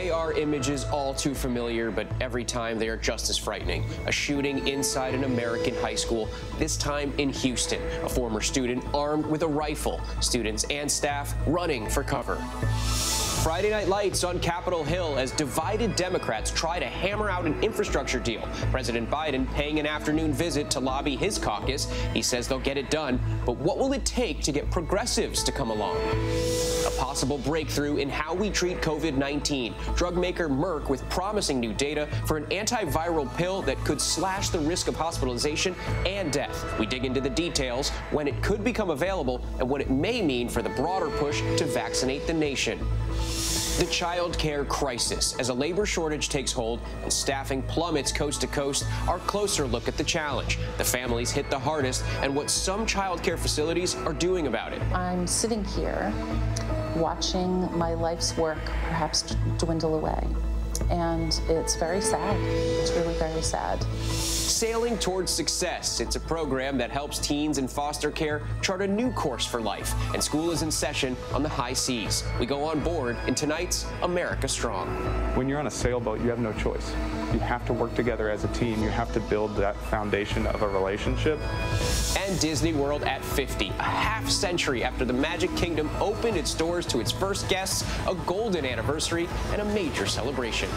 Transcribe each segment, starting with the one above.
They are images all too familiar, but every time they are just as frightening. A shooting inside an American high school, this time in Houston. A former student armed with a rifle. Students and staff running for cover. Friday Night Lights on Capitol Hill as divided Democrats try to hammer out an infrastructure deal. President Biden paying an afternoon visit to lobby his caucus. He says they'll get it done, but what will it take to get progressives to come along? A possible breakthrough in how we treat COVID 19. Drug maker Merck with promising new data for an antiviral pill that could slash the risk of hospitalization and death. We dig into the details, when it could become available, and what it may mean for the broader push to vaccinate the nation. The child care crisis. As a labor shortage takes hold and staffing plummets coast to coast, our closer look at the challenge. The families hit the hardest and what some child care facilities are doing about it. I'm sitting here watching my life's work perhaps dwindle away. And it's very sad. It's really very sad. Sailing Towards Success. It's a program that helps teens in foster care chart a new course for life. And school is in session on the high seas. We go on board in tonight's America Strong. When you're on a sailboat, you have no choice. You have to work together as a team. You have to build that foundation of a relationship. And Disney World at 50, a half century after the Magic Kingdom opened its doors to its first guests, a golden anniversary, and a major celebration.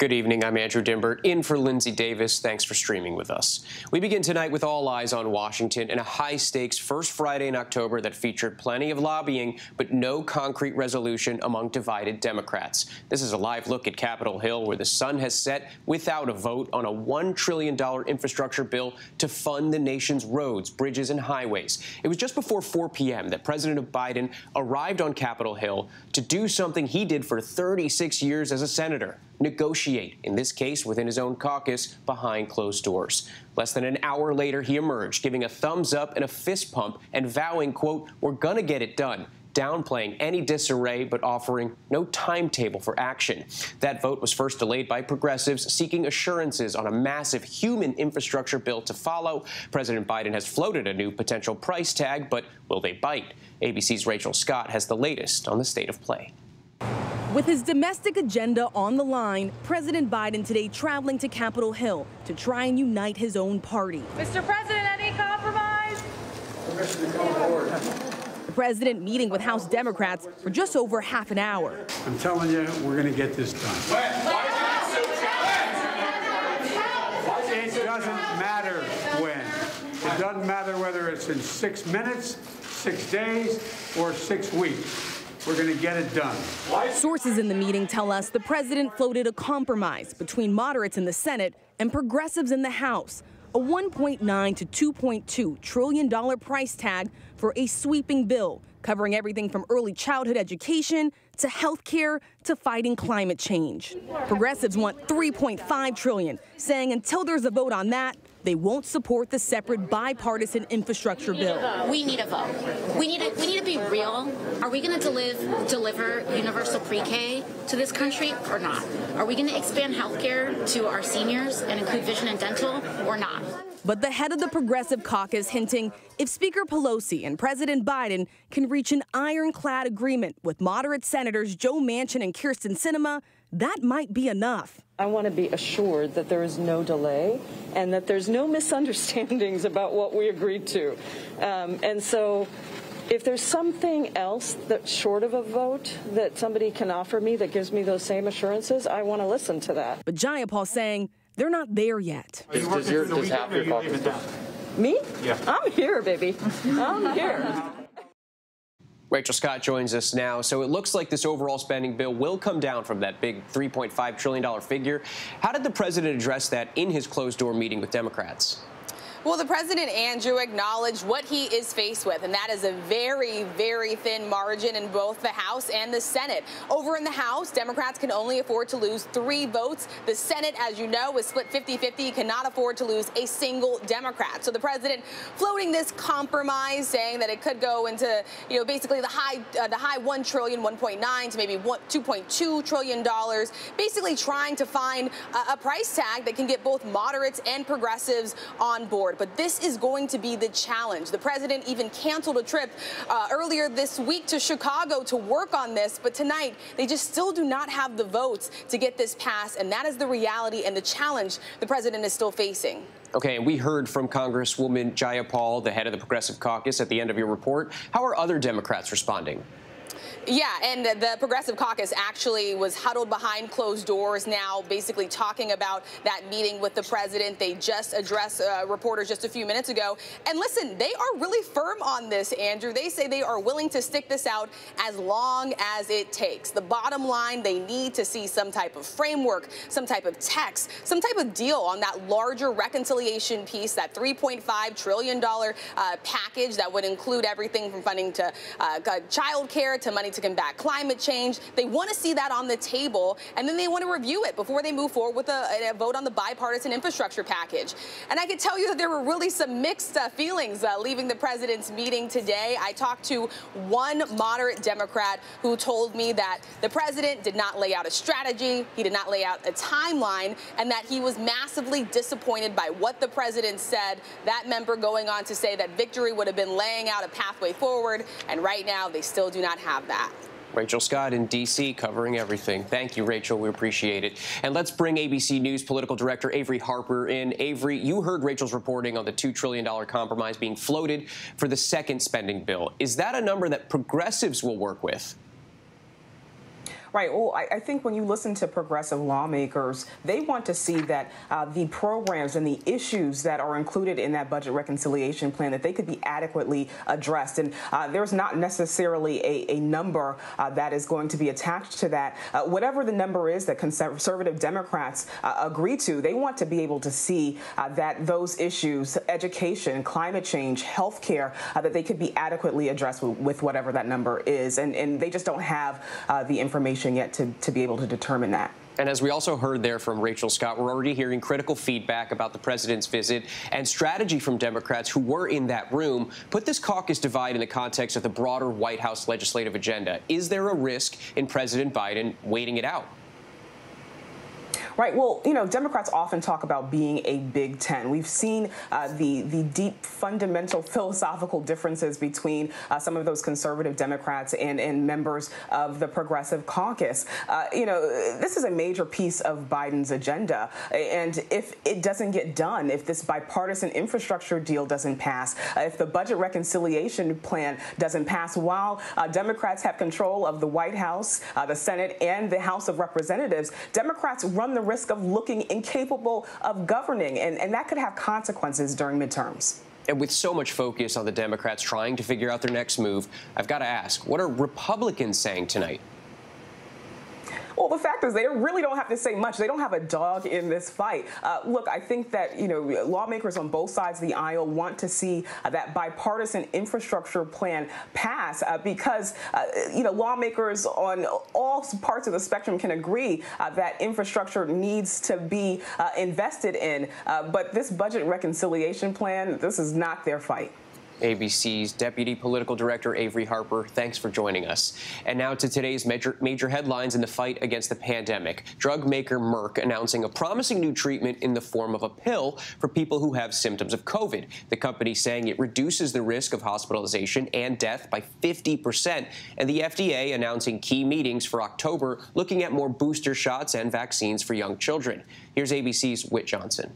Good evening. I'm Andrew Dymburt, in for Linsey Davis. Thanks for streaming with us. We begin tonight with all eyes on Washington and a high-stakes first Friday in October that featured plenty of lobbying, but no concrete resolution among divided Democrats. This is a live look at Capitol Hill, where the sun has set without a vote on a $1 trillion infrastructure bill to fund the nation's roads, bridges, and highways. It was just before 4 p.m. that President Biden arrived on Capitol Hill to do something he did for 36 years as a senator negotiate, in this case within his own caucus, behind closed doors. Less than an hour later, he emerged, giving a thumbs up and a fist pump and vowing, quote, we're gonna get it done downplaying any disarray but offering no timetable for action. That vote was first delayed by progressives seeking assurances on a massive human infrastructure bill to follow. President Biden has floated a new potential price tag, but will they bite? ABC's Rachel Scott has the latest on the state of play. With his domestic agenda on the line, President Biden today traveling to Capitol Hill to try and unite his own party. Mr. President, any compromise? The president meeting with House Democrats for just over half an hour. I'm telling you, we're going to get this done. It doesn't matter when. It doesn't matter whether it's in six minutes, six days, or six weeks. We're going to get it done. Sources in the meeting tell us the president floated a compromise between moderates in the Senate and progressives in the House. A 1.9 to 2.2 trillion dollar price tag for a sweeping bill covering everything from early childhood education to health care to fighting climate change. Progressives want 3.5 trillion, saying until there's a vote on that, they won't support the separate bipartisan infrastructure bill. We need a vote. We need to, we need to be real. Are we going to deliver, deliver universal pre-K to this country or not? Are we going to expand health care to our seniors and include vision and dental or not? But the head of the Progressive Caucus hinting if Speaker Pelosi and President Biden can reach an ironclad agreement with moderate Senators Joe Manchin and Kyrsten Sinema, that might be enough. I want to be assured that there is no delay and that there's no misunderstandings about what we agreed to. Um, and so if there's something else that's short of a vote that somebody can offer me that gives me those same assurances, I want to listen to that. But Jayapal saying they're not there yet. Does, does, your, does half your caucus Me? Yeah. I'm here, baby. I'm here. Rachel Scott joins us now. So it looks like this overall spending bill will come down from that big $3.5 trillion figure. How did the president address that in his closed door meeting with Democrats? Well, the president, Andrew, acknowledged what he is faced with, and that is a very, very thin margin in both the House and the Senate. Over in the House, Democrats can only afford to lose three votes. The Senate, as you know, is split 50-50, cannot afford to lose a single Democrat. So the president floating this compromise, saying that it could go into, you know, basically the high, uh, the high 1 trillion, 1.9 to maybe 2.2 trillion dollars, basically trying to find a, a price tag that can get both moderates and progressives on board. Forward. But this is going to be the challenge. The president even canceled a trip uh, earlier this week to Chicago to work on this. But tonight, they just still do not have the votes to get this passed. And that is the reality and the challenge the president is still facing. Okay, and we heard from Congresswoman Jayapal, the head of the Progressive Caucus, at the end of your report. How are other Democrats responding? Yeah, and the Progressive Caucus actually was huddled behind closed doors now, basically talking about that meeting with the president. They just addressed uh, reporters just a few minutes ago. And listen, they are really firm on this, Andrew. They say they are willing to stick this out as long as it takes. The bottom line, they need to see some type of framework, some type of text, some type of deal on that larger reconciliation piece, that $3.5 trillion uh, package that would include everything from funding to uh, child care to money to combat climate change. They want to see that on the table, and then they want to review it before they move forward with a, a vote on the bipartisan infrastructure package. And I can tell you that there were really some mixed uh, feelings uh, leaving the president's meeting today. I talked to one moderate Democrat who told me that the president did not lay out a strategy, he did not lay out a timeline, and that he was massively disappointed by what the president said. That member going on to say that victory would have been laying out a pathway forward, and right now they still do not have that that. Rachel Scott in D.C. covering everything. Thank you, Rachel. We appreciate it. And let's bring ABC News political director Averi Harper in. Averi, you heard Rachel's reporting on the $2 trillion compromise being floated for the second spending bill. Is that a number that progressives will work with? Right. Well, I, I, think when you listen to progressive lawmakers, they want to see that uh, the programs and the issues that are included in that budget reconciliation plan that they could be adequately addressed. And uh, there's not necessarily a, a number uh, that is going to be attached to that. Uh, whatever the number is that conservative Democrats uh, agree to, they want to be able to see uh, that those issues, education, climate change, health care, that they could be adequately addressed with, with, whatever that number is. And, and they just don't have the information information yet to, to be able to determine that. And as we also heard there from Rachel Scott, we're already hearing critical feedback about the president's visit and strategy from Democrats who were in that room. Put this caucus divide in the context of the broader White House legislative agenda. Is there a risk in President Biden waiting it out? Right. Well, you know, Democrats often talk about being a big tent. We've seen uh, the the deep fundamental philosophical differences between uh, some of those conservative Democrats and, and members of the Progressive Caucus. Uh, you know, this is a major piece of Biden's agenda, and if it doesn't get done, if this bipartisan infrastructure deal doesn't pass, uh, if the budget reconciliation plan doesn't pass, while uh, Democrats have control of the White House, uh, the Senate, and the House of Representatives, Democrats run the risk of looking incapable of governing, and, and that could have consequences during midterms. And with so much focus on the Democrats trying to figure out their next move, I've got to ask, what are Republicans saying tonight? Well, the fact is, they really don't have to say much. They don't have a dog in this fight. Uh, look, I think that you know lawmakers on both sides of the aisle want to see uh, that bipartisan infrastructure plan pass uh, because uh, you know lawmakers on all parts of the spectrum can agree uh, that infrastructure needs to be uh, invested in. but this budget reconciliation plan, this is not their fight. ABC's Deputy Political Director Averi Harper, thanks for joining us. And now to today's major, major headlines in the fight against the pandemic. Drug maker Merck announcing a promising new treatment in the form of a pill for people who have symptoms of COVID. The company saying it reduces the risk of hospitalization and death by 50%. And the FDA announcing key meetings for October looking at more booster shots and vaccines for young children. Here's ABC's Whit Johnson.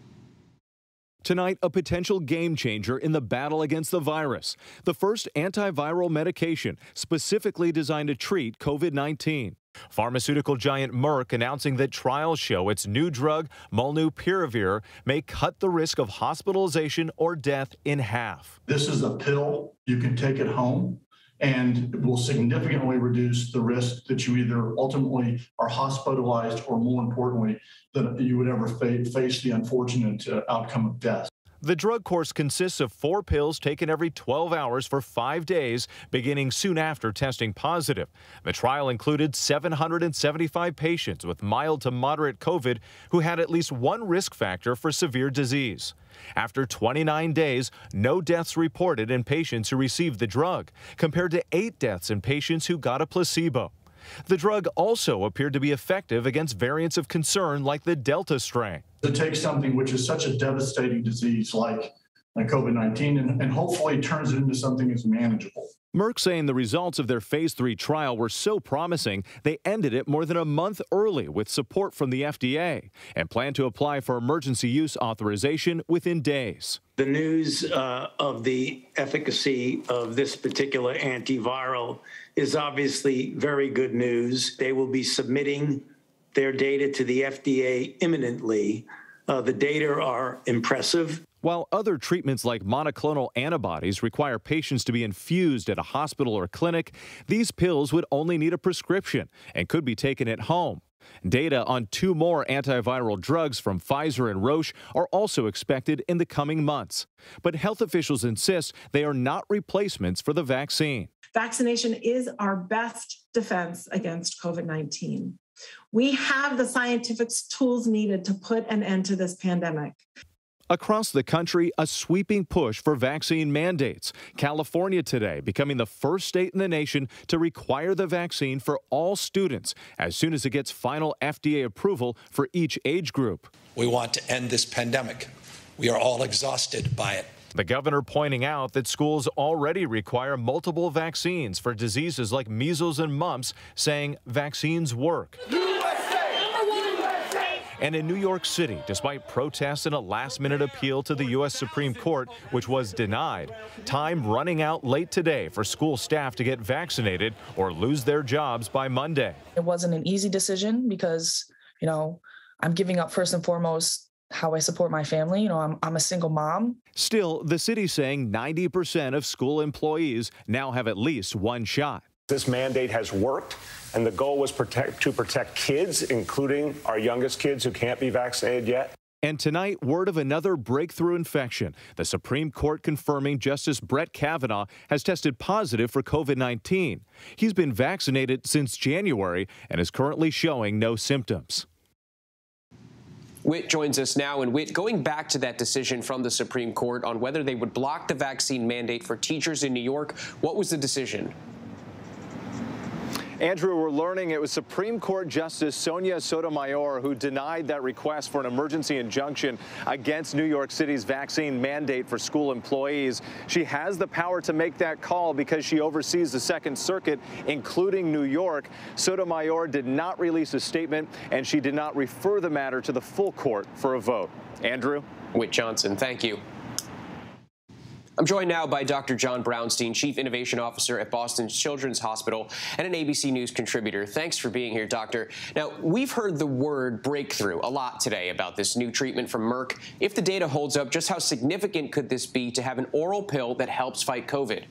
Tonight, a potential game changer in the battle against the virus. The first antiviral medication specifically designed to treat COVID 19. Pharmaceutical giant Merck announcing that trials show its new drug, Molnupiravir, may cut the risk of hospitalization or death in half. This is a pill. You can take it home and will significantly reduce the risk that you either ultimately are hospitalized or, more importantly, that you would ever fa- face the unfortunate uh, outcome of death. The drug course consists of four pills taken every 12 hours for five days, beginning soon after testing positive. The trial included 775 patients with mild to moderate COVID who had at least one risk factor for severe disease. After 29 days, no deaths reported in patients who received the drug, compared to eight deaths in patients who got a placebo. The drug also appeared to be effective against variants of concern like the Delta strain. To take something which is such a devastating disease like like COVID-19 and, and hopefully turns it into something that's manageable. Merck saying the results of their phase three trial were so promising, they ended it more than a month early with support from the FDA and plan to apply for emergency use authorization within days. The news uh, of the efficacy of this particular antiviral is obviously very good news. They will be submitting their data to the FDA imminently. Uh, the data are impressive. While other treatments like monoclonal antibodies require patients to be infused at a hospital or clinic, these pills would only need a prescription and could be taken at home. Data on two more antiviral drugs from Pfizer and Roche are also expected in the coming months. But health officials insist they are not replacements for the vaccine. Vaccination is our best defense against COVID 19. We have the scientific tools needed to put an end to this pandemic. Across the country, a sweeping push for vaccine mandates. California today becoming the first state in the nation to require the vaccine for all students as soon as it gets final FDA approval for each age group. We want to end this pandemic. We are all exhausted by it. The governor pointing out that schools already require multiple vaccines for diseases like measles and mumps, saying vaccines work. And in New York City, despite protests and a last minute appeal to the U.S. Supreme Court, which was denied, time running out late today for school staff to get vaccinated or lose their jobs by Monday. It wasn't an easy decision because, you know, I'm giving up first and foremost how I support my family. You know, I'm, I'm a single mom. Still, the city's saying 90% of school employees now have at least one shot. This mandate has worked, and the goal was protect, to protect kids, including our youngest kids who can't be vaccinated yet. And tonight, word of another breakthrough infection. The Supreme Court confirming Justice Brett Kavanaugh has tested positive for COVID 19. He's been vaccinated since January and is currently showing no symptoms. Whit joins us now. And Whit, going back to that decision from the Supreme Court on whether they would block the vaccine mandate for teachers in New York, what was the decision? Andrew, we're learning it was Supreme Court Justice Sonia Sotomayor who denied that request for an emergency injunction against New York City's vaccine mandate for school employees. She has the power to make that call because she oversees the Second Circuit, including New York. Sotomayor did not release a statement, and she did not refer the matter to the full court for a vote. Andrew? Whit Johnson, thank you. I'm joined now by Dr. John Brownstein, Chief Innovation Officer at Boston Children's Hospital and an ABC News contributor. Thanks for being here, Doctor. Now, we've heard the word breakthrough a lot today about this new treatment from Merck. If the data holds up, just how significant could this be to have an oral pill that helps fight COVID?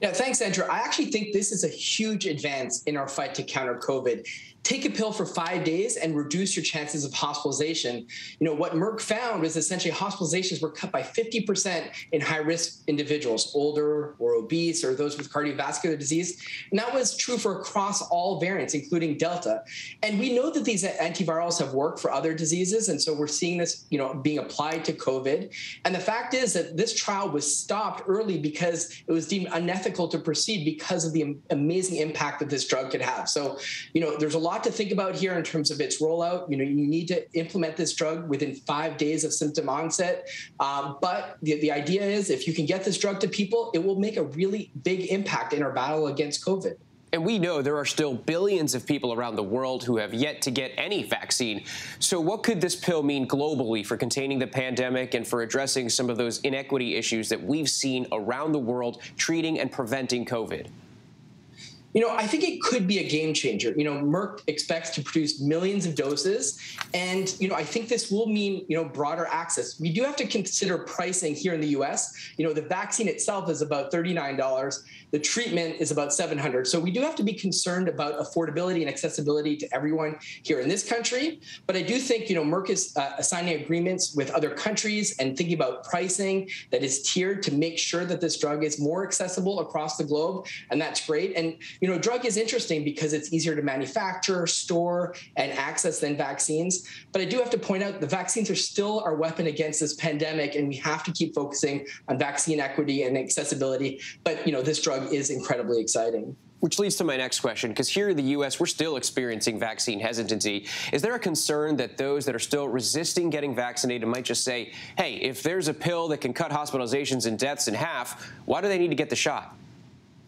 Yeah, thanks, Andrew. I actually think this is a huge advance in our fight to counter COVID take a pill for five days and reduce your chances of hospitalization. You know, what Merck found was essentially hospitalizations were cut by 50% in high risk individuals, older or obese or those with cardiovascular disease. And that was true for across all variants, including Delta. And we know that these antivirals have worked for other diseases. And so we're seeing this, you know, being applied to COVID. And the fact is that this trial was stopped early because it was deemed unethical to proceed because of the amazing impact that this drug could have. So, you know, there's a lot lot to think about here in terms of its rollout. You know, you need to implement this drug within five days of symptom onset. Um, but the, the idea is if you can get this drug to people, it will make a really big impact in our battle against COVID. And we know there are still billions of people around the world who have yet to get any vaccine. So, what could this pill mean globally for containing the pandemic and for addressing some of those inequity issues that we've seen around the world treating and preventing COVID? You know, I think it could be a game changer. You know, Merck expects to produce millions of doses. And, you know, I think this will mean, you know, broader access. We do have to consider pricing here in the US. You know, the vaccine itself is about $39. The treatment is about 700. So we do have to be concerned about affordability and accessibility to everyone here in this country. But I do think, you know, Merck is uh, signing agreements with other countries and thinking about pricing that is tiered to make sure that this drug is more accessible across the globe. And that's great. And, you know, drug is interesting because it's easier to manufacture, store, and access than vaccines. But I do have to point out the vaccines are still our weapon against this pandemic, and we have to keep focusing on vaccine equity and accessibility. But you know, this drug is incredibly exciting. Which leads to my next question, because here in the U.S., we're still experiencing vaccine hesitancy. Is there a concern that those that are still resisting getting vaccinated might just say, hey, if there's a pill that can cut hospitalizations and deaths in half, why do they need to get the shot?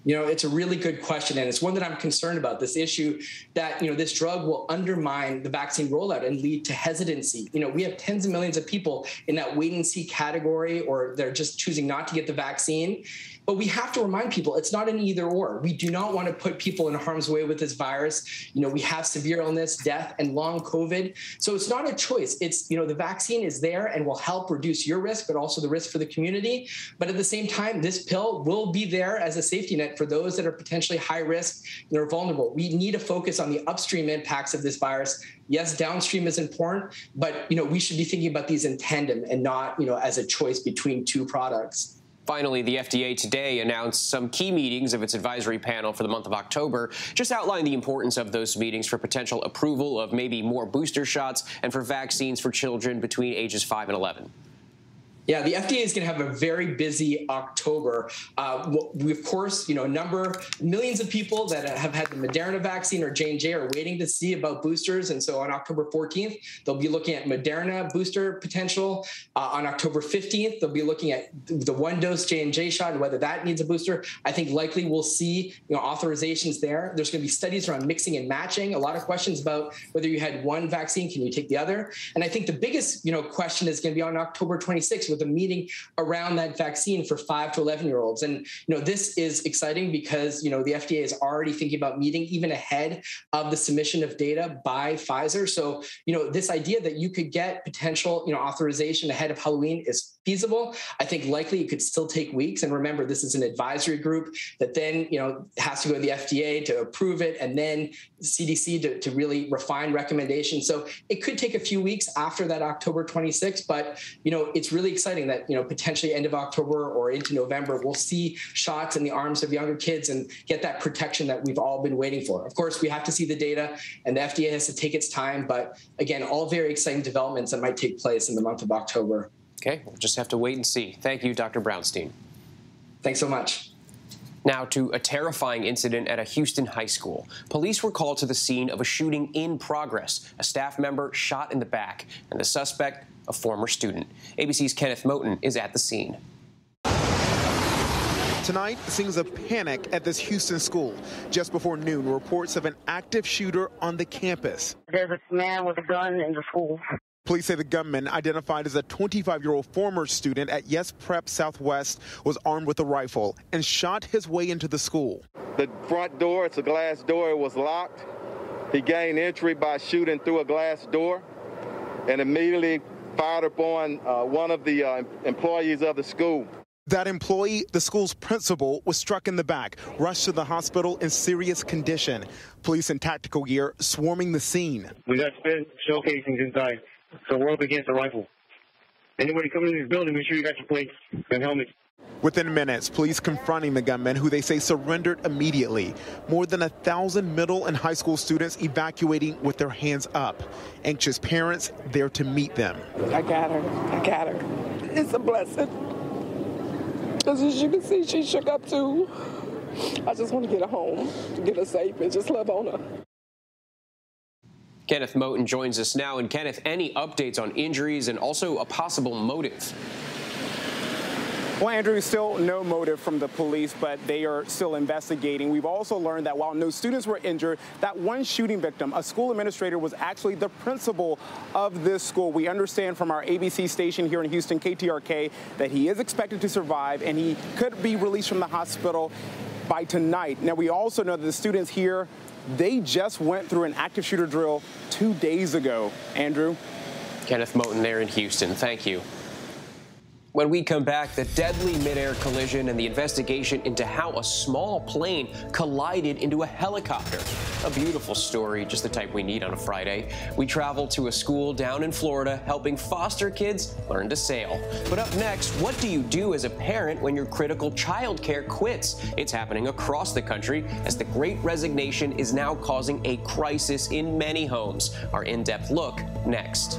You know, it's a really good question, and it's one that I'm concerned about. This issue that you know this drug will undermine the vaccine rollout and lead to hesitancy. You know, we have tens of millions of people in that wait and see category, or they're just choosing not to get the vaccine. But we have to remind people it's not an either or. We do not want to put people in harm's way with this virus. You know, we have severe illness, death, and long COVID. So it's not a choice. It's, you know, the vaccine is there and will help reduce your risk, but also the risk for the community. But at the same time, this pill will be there as a safety net for those that are potentially high risk and are vulnerable. We need to focus on the upstream impacts of this virus yes downstream is important but you know we should be thinking about these in tandem and not you know as a choice between two products Finally, the FDA today announced some key meetings of its advisory panel for the month of October. Just outline the importance of those meetings for potential approval of maybe more booster shots and for vaccines for children between ages 5 and 11. Yeah, the FDA is going to have a very busy October. Uh, we, of course, you know, a number, millions of people that have had the Moderna vaccine or J and J are waiting to see about boosters, and so on October 14th, they'll be looking at Moderna booster potential. Uh, on October 15th, they'll be looking at the one-dose J and J shot and whether that needs a booster. I think likely we'll see, you know, authorizations there. There's going to be studies around mixing and matching. A lot of questions about whether you had one vaccine, can you take the other? And I think the biggest, you know, question is going to be on October 26th with a meeting around that vaccine for five to 11 year olds. And, you know, this is exciting because, you know, the FDA is already thinking about meeting even ahead of the submission of data by Pfizer. So, you know, this idea that you could get potential, you know, authorization ahead of Halloween is feasible. I think likely it could still take weeks. And remember, this is an advisory group that then, you know, has to go to the FDA to approve it and then CDC to, to really refine recommendations. So it could take a few weeks after that October 26th, but, you know, it's really exciting that, you know, potentially end of October or into November, we'll see shots in the arms of younger kids and get that protection that we've all been waiting for. Of course, we have to see the data and the FDA has to take its time. But again, all very exciting developments that might take place in the month of October. Okay, we'll just have to wait and see. Thank you, Dr. Brownstein. Thanks so much. Now to a terrifying incident at a Houston high school. Police were called to the scene of a shooting in progress. A staff member shot in the back, and the suspect, a former student. ABC's Kenneth Moton is at the scene. Tonight, scenes of panic at this Houston school. Just before noon, reports of an active shooter on the campus. There's a man with a gun in the school. Police say the gunman, identified as a 25-year-old former student at Yes Prep Southwest, was armed with a rifle and shot his way into the school. The front door, it's a glass door, was locked. He gained entry by shooting through a glass door and immediately fired upon uh, one of the uh, employees of the school. That employee, the school's principal, was struck in the back, rushed to the hospital in serious condition. Police in tactical gear swarming the scene. We got shell casings inside. So we're up against a rifle. Anybody coming in this building, make sure you got your plates and helmets. Within minutes, police confronting the gunman, who they say surrendered immediately. More than a thousand middle and high school students evacuating with their hands up. Anxious parents there to meet them. I got her. I got her. It's a blessing. Because as you can see, she shook up too. I just want to get her home, get her safe, and just love on her. Kenneth Moton joins us now. And Kenneth, any updates on injuries and also a possible motive? Well, Andrew, still no motive from the police, but they are still investigating. We've also learned that while no students were injured, that one shooting victim, a school administrator, was actually the principal of this school. We understand from our ABC station here in Houston, KTRK, that he is expected to survive and he could be released from the hospital by tonight. Now, we also know that the students here they just went through an active shooter drill two days ago. Andrew? Kenneth Moton there in Houston. Thank you. When we come back, the deadly midair collision and the investigation into how a small plane collided into a helicopter. A beautiful story, just the type we need on a Friday. We travel to a school down in Florida helping foster kids learn to sail. But up next, what do you do as a parent when your critical childcare quits? It's happening across the country as the great resignation is now causing a crisis in many homes. Our in-depth look next.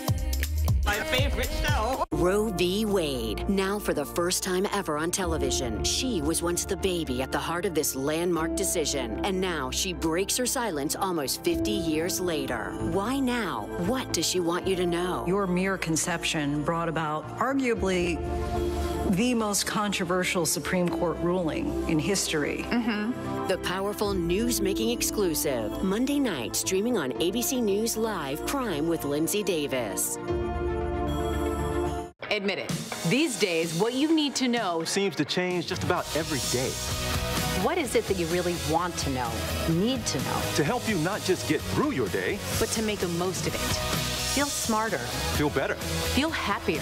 My favorite show. Roe v. Wade. Now, for the first time ever on television, she was once the baby at the heart of this landmark decision. And now she breaks her silence almost 50 years later. Why now? What does she want you to know? Your mere conception brought about arguably the most controversial Supreme Court ruling in history. Mm-hmm. The powerful news making exclusive. Monday night, streaming on ABC News Live Prime with Linsey Davis. Admit it. These days, what you need to know seems to change just about every day. What is it that you really want to know, need to know? To help you not just get through your day, but to make the most of it. Feel smarter. Feel better. Feel happier.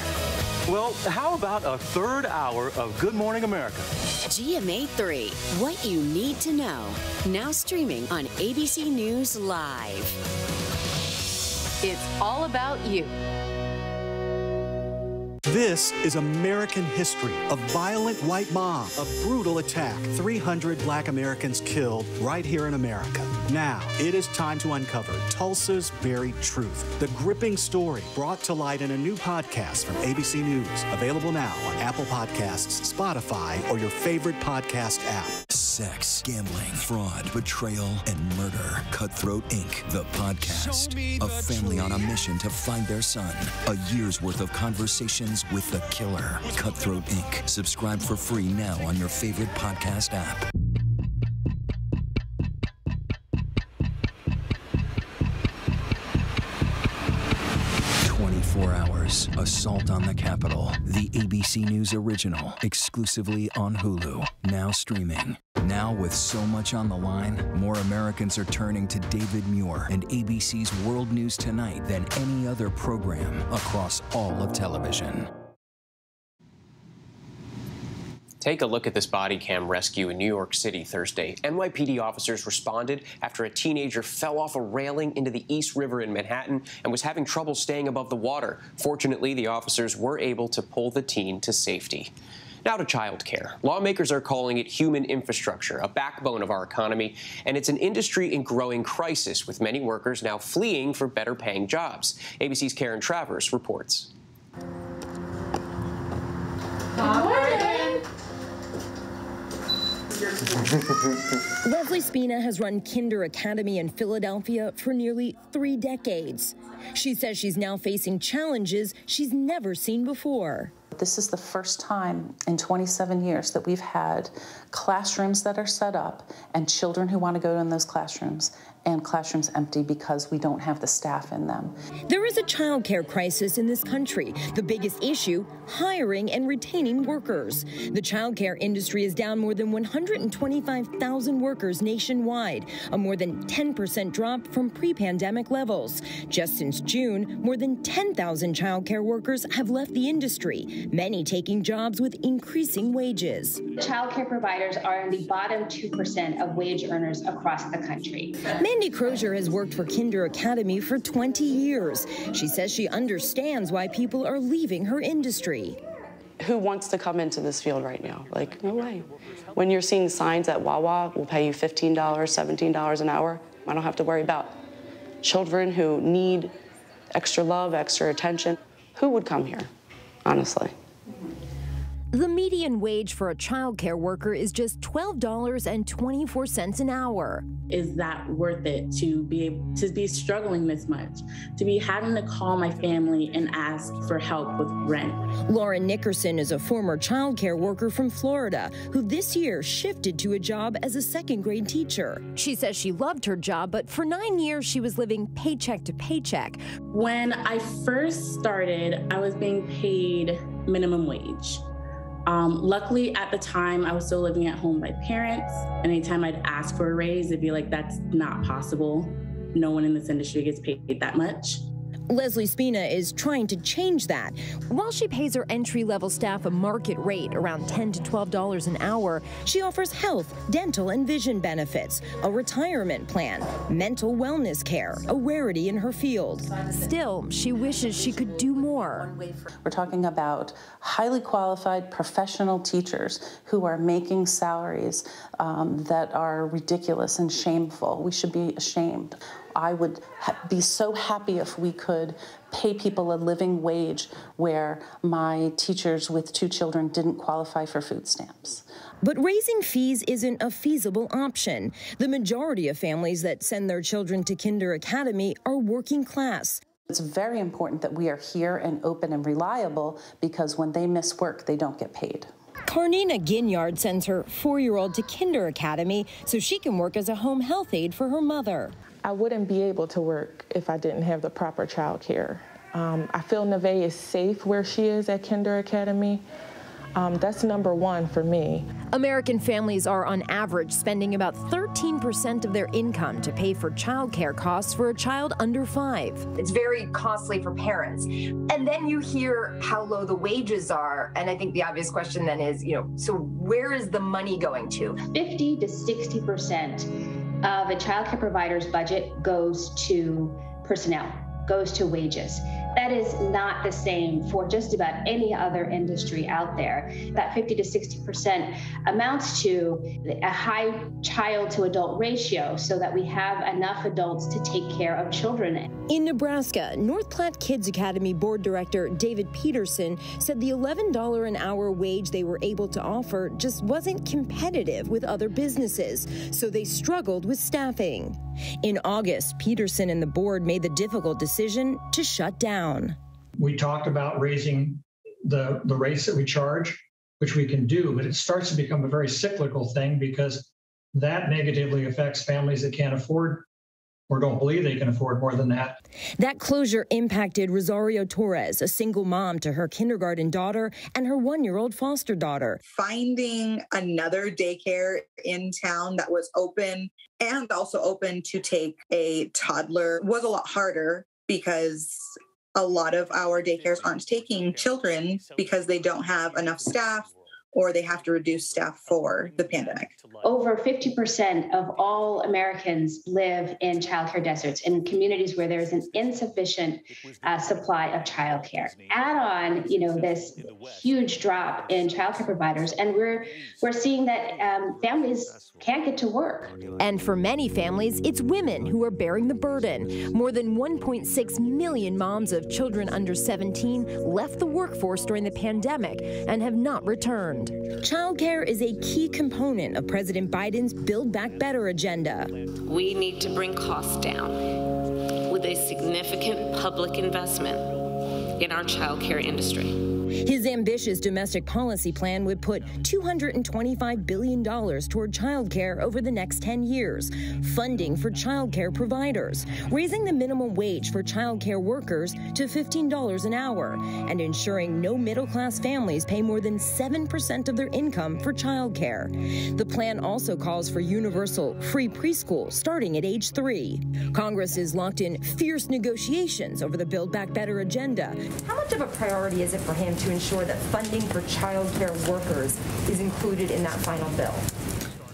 Well, how about a third hour of Good Morning America? GMA 3, What You Need to Know. Now streaming on ABC News Live. It's all about you. This is American history. A violent white mob, a brutal attack, 300 black Americans killed right here in America. Now, it is time to uncover Tulsa's buried truth. The gripping story brought to light in a new podcast from ABC News. Available now on Apple Podcasts, Spotify, or your favorite podcast app. Sex, gambling, fraud, betrayal, and murder. Cutthroat Inc., the podcast. A family on a mission to find their son. A year's worth of conversations with the killer. Cutthroat Inc. Subscribe for free now on your favorite podcast app. Twenty-four hours. Assault on the Capitol. The ABC News original. Exclusively on Hulu. Now streaming. Now, with so much on the line, more Americans are turning to David Muir and ABC's World News Tonight than any other program across all of television. Take a look at this body cam rescue in New York City Thursday. NYPD officers responded after a teenager fell off a railing into the East River in Manhattan and was having trouble staying above the water. Fortunately, the officers were able to pull the teen to safety. Now to childcare. Lawmakers are calling it human infrastructure, a backbone of our economy, and it's an industry in growing crisis, with many workers now fleeing for better paying jobs. ABC's Karen Travers reports. Leslie Spina has run Kinder Academy in Philadelphia for nearly three decades. She says she's now facing challenges she's never seen before. This is the first time in 27 years that we've had classrooms that are set up and children who want to go in those classrooms and classrooms empty because we don't have the staff in them. There is a childcare crisis in this country. The biggest issue, hiring and retaining workers. The childcare industry is down more than 125,000 workers nationwide, a more than 10% drop from pre-pandemic levels. Just since June, more than 10,000 childcare workers have left the industry, many taking jobs with increasing wages. Childcare providers are in the bottom 2% of wage earners across the country. Mandy Crozier has worked for Kinder Academy for 20 years. She says she understands why people are leaving her industry. Who wants to come into this field right now? Like, no way. When you're seeing signs at Wawa will pay you $15, $17 an hour, I don't have to worry about children who need extra love, extra attention. Who would come here, honestly? The median wage for a childcare worker is just $12.24 an hour. Is that worth it to be to be struggling this much, to be having to call my family and ask for help with rent? Lauren Nickerson is a former childcare worker from Florida who this year shifted to a job as a second grade teacher. She says she loved her job, but for nine years she was living paycheck to paycheck. When I first started, I was being paid minimum wage. Um, luckily, at the time, I was still living at home by parents. Anytime I'd ask for a raise, they'd be like, that's not possible. No one in this industry gets paid that much. Leslie Spina is trying to change that. While she pays her entry level staff a market rate, around 10 to $12 an hour, she offers health, dental, and vision benefits, a retirement plan, mental wellness care, a rarity in her field. Still, she wishes she could do more. We're talking about highly qualified professional teachers who are making salaries um, that are ridiculous and shameful. We should be ashamed. I would be so happy if we could pay people a living wage where my teachers with two children didn't qualify for food stamps. But raising fees isn't a feasible option. The majority of families that send their children to Kinder Academy are working class. It's very important that we are here and open and reliable because when they miss work, they don't get paid. Carnina Ginyard sends her four year old to Kinder Academy so she can work as a home health aide for her mother. I wouldn't be able to work if I didn't have the proper child care. Um, I feel Neve is safe where she is at Kinder Academy. Um, that's number one for me. American families are on average spending about 13% of their income to pay for childcare costs for a child under five. It's very costly for parents. And then you hear how low the wages are. And I think the obvious question then is, you know, so where is the money going to? 50 to 60% Uh, of a childcare provider's budget goes to personnel, goes to wages. That is not the same for just about any other industry out there. That 50 to 60% amounts to a high child to adult ratio so that we have enough adults to take care of children. In Nebraska, North Platte Kids Academy board director David Peterson said the $11 an hour wage they were able to offer just wasn't competitive with other businesses, so they struggled with staffing. In August, Peterson and the board made the difficult decision to shut down. We talked about raising the, the rates that we charge, which we can do, but it starts to become a very cyclical thing because that negatively affects families that can't afford or don't believe they can afford more than that. That closure impacted Rosario Torres, a single mom to her kindergarten daughter and her one year old foster daughter. Finding another daycare in town that was open and also open to take a toddler was a lot harder because a lot of our daycares aren't taking children because they don't have enough staff or they have to reduce staff for the pandemic. Over 50% of all Americans live in childcare deserts, in communities where there's an insufficient uh, supply of childcare. Add on, you know, this huge drop in childcare providers, and we're we're seeing that um, families can't get to work. And for many families, it's women who are bearing the burden. More than 1.6 million moms of children under 17 left the workforce during the pandemic and have not returned. Childcare is a key component of President Biden's Build Back Better agenda. We need to bring costs down with a significant public investment in our childcare industry. His ambitious domestic policy plan would put $225 billion toward childcare over the next 10 years, funding for childcare providers, raising the minimum wage for childcare workers to $15 an hour, and ensuring no middle class families pay more than 7% of their income for childcare. The plan also calls for universal free preschool starting at age three. Congress is locked in fierce negotiations over the Build Back Better agenda. How much of a priority is it for him to ensure that funding for child care workers is included in that final bill?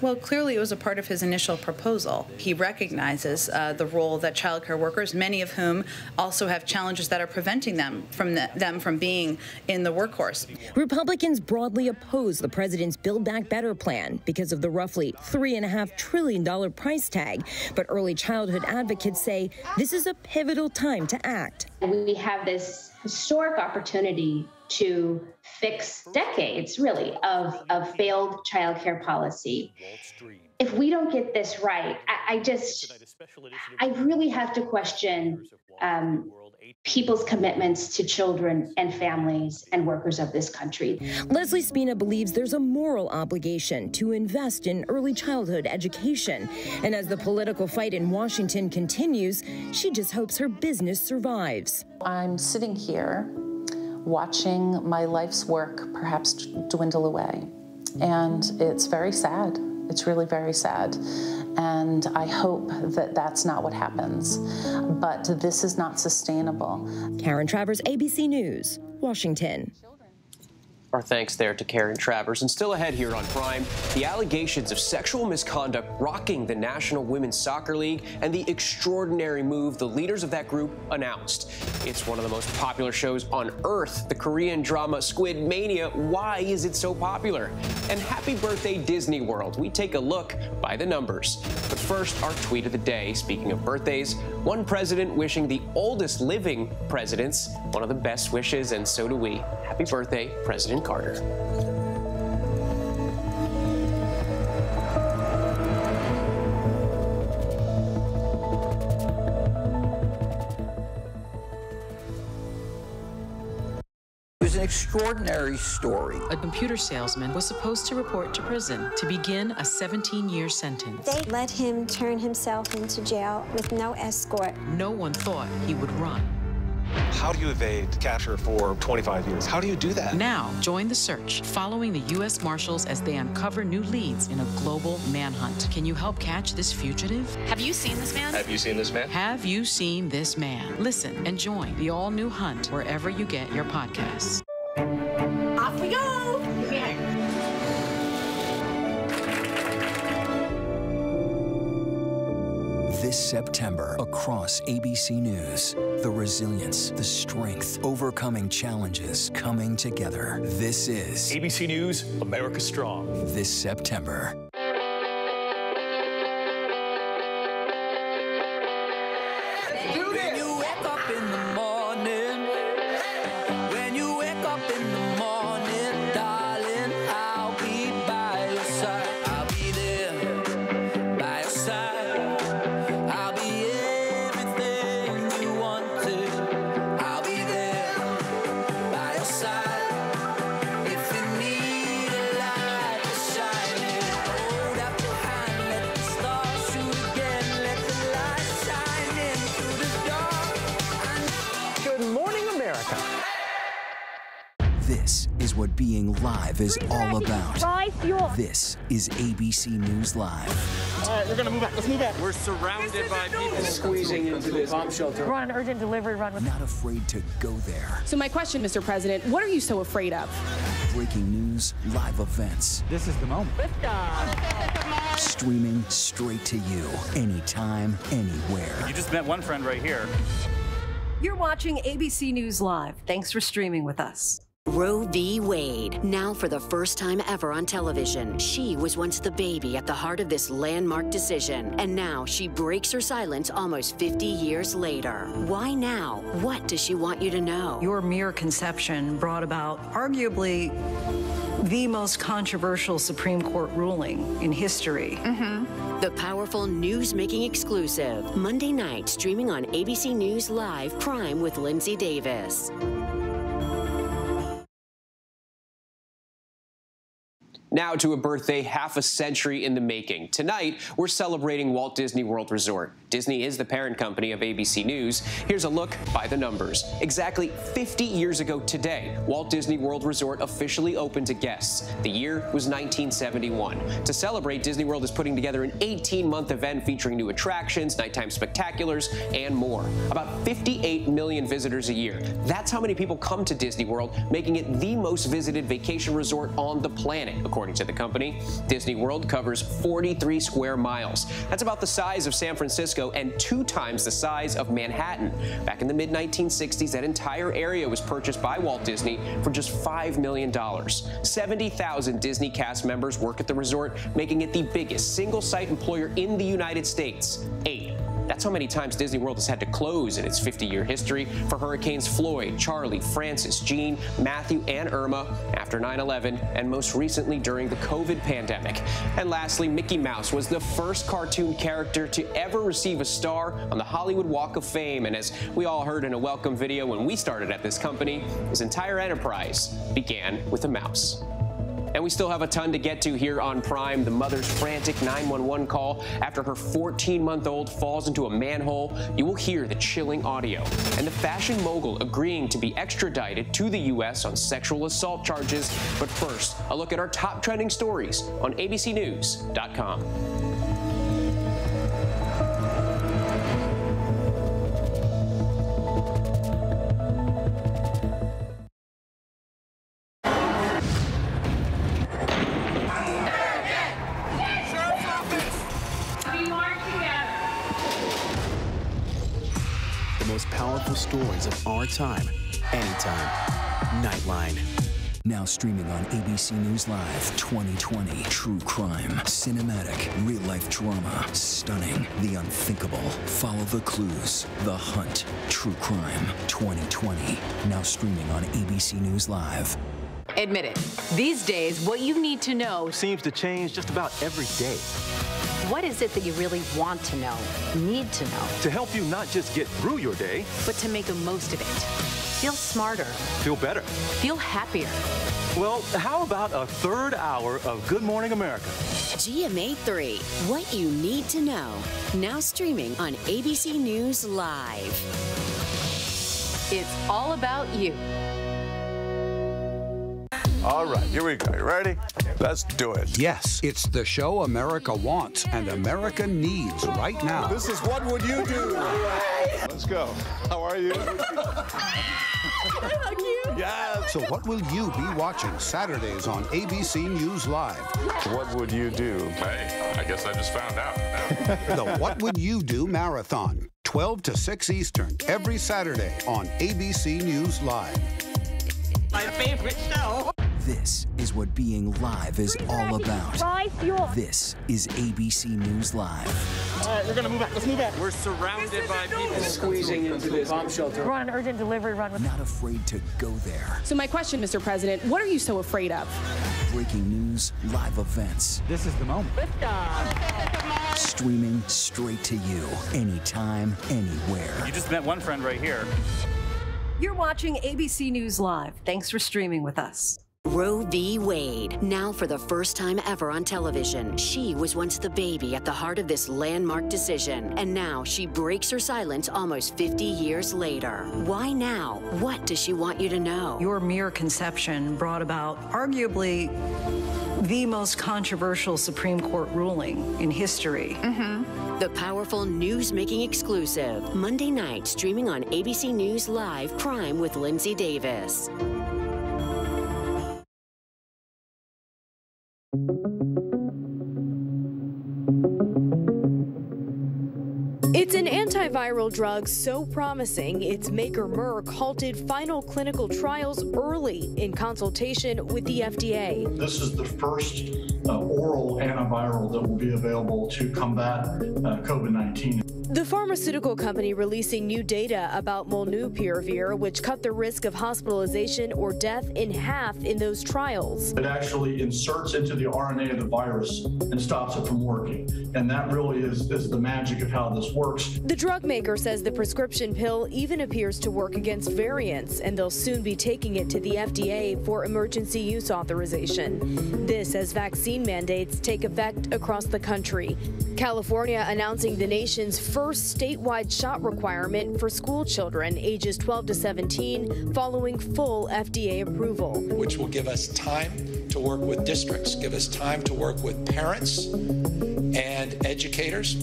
Well, clearly it was a part of his initial proposal. He recognizes uh, the role that child care workers, many of whom also have challenges that are preventing them from the, them from being in the workforce. Republicans broadly oppose the president's Build Back Better plan because of the roughly $3.5 trillion price tag. But early childhood advocates say this is a pivotal time to act. We have this historic opportunity to fix decades, really, of, of failed childcare policy. If we don't get this right, I, I just, I really have to question um, people's commitments to children and families and workers of this country. Leslie Spina believes there's a moral obligation to invest in early childhood education. And as the political fight in Washington continues, she just hopes her business survives. I'm sitting here watching my life's work perhaps dwindle away. And it's very sad It's really very sad. And I hope that that's not what happens. But this is not sustainable. Karen Travers, ABC News, Washington. Our thanks there to Karen Travers. And still ahead here on Prime, the allegations of sexual misconduct rocking the National Women's Soccer League and the extraordinary move the leaders of that group announced. It's one of the most popular shows on earth, the Korean drama Squid Mania. Why is it so popular? And happy birthday, Disney World. We take a look by the numbers. But first, our tweet of the day. Speaking of birthdays, one president wishing the oldest living presidents one of the best wishes, and so do we. Happy birthday, President Carter. It was an extraordinary story. A computer salesman was supposed to report to prison to begin a 17 year sentence. They let him turn himself into jail with no escort. No one thought he would run. How do you evade capture for 25 years? How do you do that? Now, join the search, following the U.S. Marshals as they uncover new leads in a global manhunt. Can you help catch this fugitive? Have you seen this man? Have you seen this man? Have you seen this man? Listen and join the all new hunt wherever you get your podcasts. This September, across ABC News, the resilience, the strength, overcoming challenges, coming together. This is ABC News, America Strong. This September. Live is all about. This is ABC News Live. All right, we're gonna move back. Let's move back. We're surrounded by people squeezing into this bomb shelter. We're on an urgent delivery run with. Not afraid to go there. So my question, Mr. President, what are you so afraid of? Breaking news, live events. This is the moment. Streaming straight to you, anytime, anywhere. You just met one friend right here. You're watching ABC News Live. Thanks for streaming with us. Roe v. Wade, now for the first time ever on television. She was once the baby at the heart of this landmark decision, and now she breaks her silence almost 50 years later. Why now? What does she want you to know? Your mere conception brought about arguably the most controversial Supreme Court ruling in history. Mm-hmm. The powerful news making exclusive. Monday night, streaming on ABC News Live Prime with Linsey Davis. Now to a birthday half a century in the making. Tonight, we're celebrating Walt Disney World Resort. Disney is the parent company of ABC News. Here's a look by the numbers. Exactly 50 years ago today, Walt Disney World Resort officially opened to guests. The year was 1971. To celebrate, Disney World is putting together an 18-month event featuring new attractions, nighttime spectaculars, and more. About 58 million visitors a year. That's how many people come to Disney World, making it the most visited vacation resort on the planet, according to the company. Disney World covers 43 square miles. That's about the size of San Francisco and two times the size of Manhattan. Back in the mid 1960s, that entire area was purchased by Walt Disney for just $5 million. 70,000 Disney cast members work at the resort, making it the biggest single site employer in the United States. Eight. That's how many times Disney World has had to close in its 50 year history for Hurricanes Floyd, Charley, Frances, Jeanne, Matthew, and Irma after 9 11, and most recently during the COVID pandemic. And lastly, Mickey Mouse was the first cartoon character to ever receive a star on the Hollywood Walk of Fame. And as we all heard in a welcome video when we started at this company, his entire enterprise began with a mouse. And we still have a ton to get to here on Prime. The mother's frantic 911 call after her 14 month old falls into a manhole. You will hear the chilling audio. And the fashion mogul agreeing to be extradited to the U.S. on sexual assault charges. But first, a look at our top trending stories on abcnews.com. streaming on ABC News Live 2020. True crime, cinematic, real life drama, stunning, the unthinkable. Follow the clues. The Hunt. True crime 2020. Now streaming on ABC News Live. Admit it. These days, what you need to know seems to change just about every day. What is it that you really want to know, need to know? To help you not just get through your day, but to make the most of it. Feel smarter. Feel better. Feel happier. Well, how about a third hour of Good Morning America? GMA 3, what you need to know. Now streaming on ABC News Live. It's all about you. All right, here we go. You ready? Let's do it. Yes, it's the show America wants and America needs right now. This is What Would You Do? Let's go. How are you? Yeah. So, what will you be watching Saturdays on ABC News Live? What would you do? Hey, I guess I just found out. the What Would You Do Marathon, 12 to 6 Eastern, every Saturday on ABC News Live. My favorite show. This is what being live is all about. Your- This is ABC News Live. All right, we're gonna move back. Let's move back. We're surrounded by people squeezing into this bomb shelter. We're on an urgent delivery run with. Not afraid to go there. So my question, Mr. President, what are you so afraid of? Breaking news, live events. This is the moment. Streaming straight to you, anytime, anywhere. You just met one friend right here. You're watching ABC News Live. Thanks for streaming with us. Roe v. Wade. Now, for the first time ever on television, she was once the baby at the heart of this landmark decision. And now she breaks her silence almost 50 years later. Why now? What does she want you to know? Your mere conception brought about arguably the most controversial Supreme Court ruling in history. Mm-hmm. The powerful news making exclusive. Monday night, streaming on ABC News Live Prime with Linsey Davis. An antiviral drug so promising its maker Merck halted final clinical trials early in consultation with the FDA. This is the first uh, oral antiviral that will be available to combat uh, COVID 19. The pharmaceutical company releasing new data about molnupiravir, which cut the risk of hospitalization or death in half in those trials. It actually inserts into the RNA of the virus and stops it from working. And that really is, is the magic of how this works. The drug maker says the prescription pill even appears to work against variants, and they'll soon be taking it to the FDA for emergency use authorization. This as vaccine mandates take effect across the country. California announcing the nation's first statewide shot requirement for school children ages 12 to 17 following full FDA approval. Which will give us time to work with districts, give us time to work with parents and educators.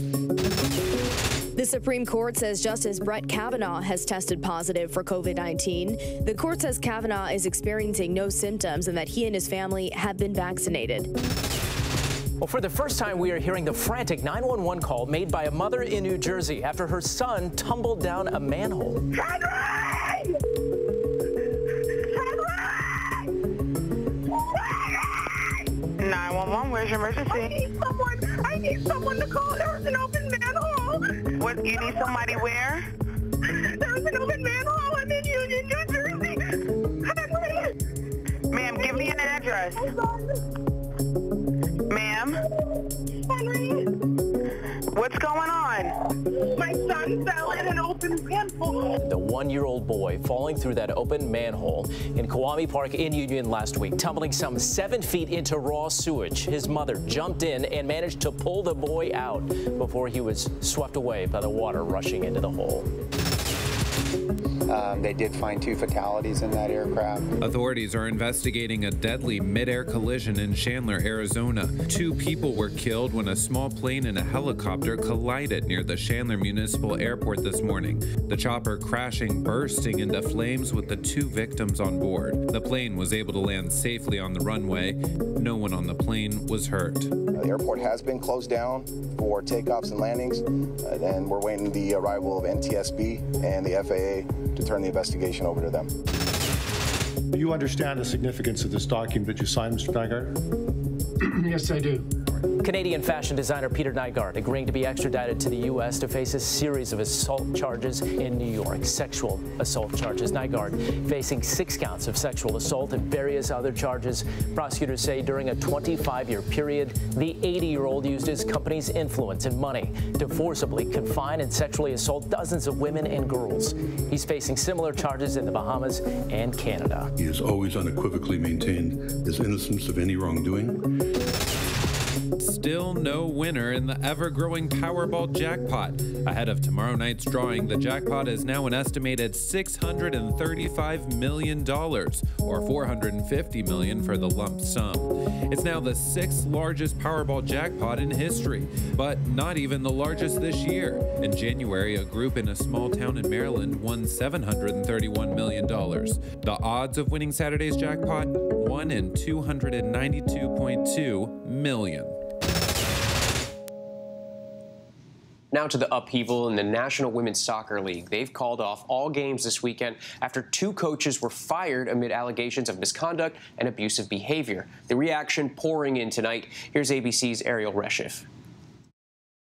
The Supreme Court says Justice Brett Kavanaugh has tested positive for COVID 19. The court says Kavanaugh is experiencing no symptoms and that he and his family have been vaccinated. Well, for the first time, we are hearing the frantic 911 call made by a mother in New Jersey after her son tumbled down a manhole. Henry! 911, where's your emergency? I need someone. I need someone to call. There's an open manhole. What, you need somebody where? There's an open manhole. I'm in Union, New Jersey. Ma'am, give me an address. Ma'am? Henry! What's going on? My son fell The one-year-old boy falling through that open manhole in Kawameeh Park in Union last week, tumbling some seven feet into raw sewage. His mother jumped in and managed to pull the boy out before he was swept away by the water rushing into the hole. Um, they did find two fatalities in that aircraft. Authorities are investigating a deadly mid-air collision in Chandler, Arizona. Two people were killed when a small plane and a helicopter collided near the Chandler Municipal Airport this morning. The chopper crashing, bursting into flames with the two victims on board. The plane was able to land safely on the runway. No one on the plane was hurt. The airport has been closed down for takeoffs and landings, uh, and we're waiting the arrival of NTSB and the FAA to turn the investigation over to them. Do you understand the significance of this document that you signed, Mr. Nygard? yes, I do. Canadian fashion designer Peter Nygard agreeing to be extradited to the U.S. to face a series of assault charges in New York, sexual assault charges. Nygard facing six counts of sexual assault and various other charges. Prosecutors say during a 25-year period, the 80-year-old used his company's influence and money to forcibly confine and sexually assault dozens of women and girls. He's facing similar charges in the Bahamas and Canada. He has always unequivocally maintained his innocence of any wrongdoing. Still no winner in the ever growing Powerball jackpot. Ahead of tomorrow night's drawing, the jackpot is now an estimated $635 million, or 450 million for the lump sum. It's now the sixth largest Powerball jackpot in history, but not even the largest this year. In January, a group in a small town in Maryland won $731 million. The odds of winning Saturday's jackpot? 1 in 292.2 million. Now to the upheaval in the National Women's Soccer League. They've called off all games this weekend after two coaches were fired amid allegations of misconduct and abusive behavior. The reaction pouring in tonight. Here's ABC's Erielle Reshef.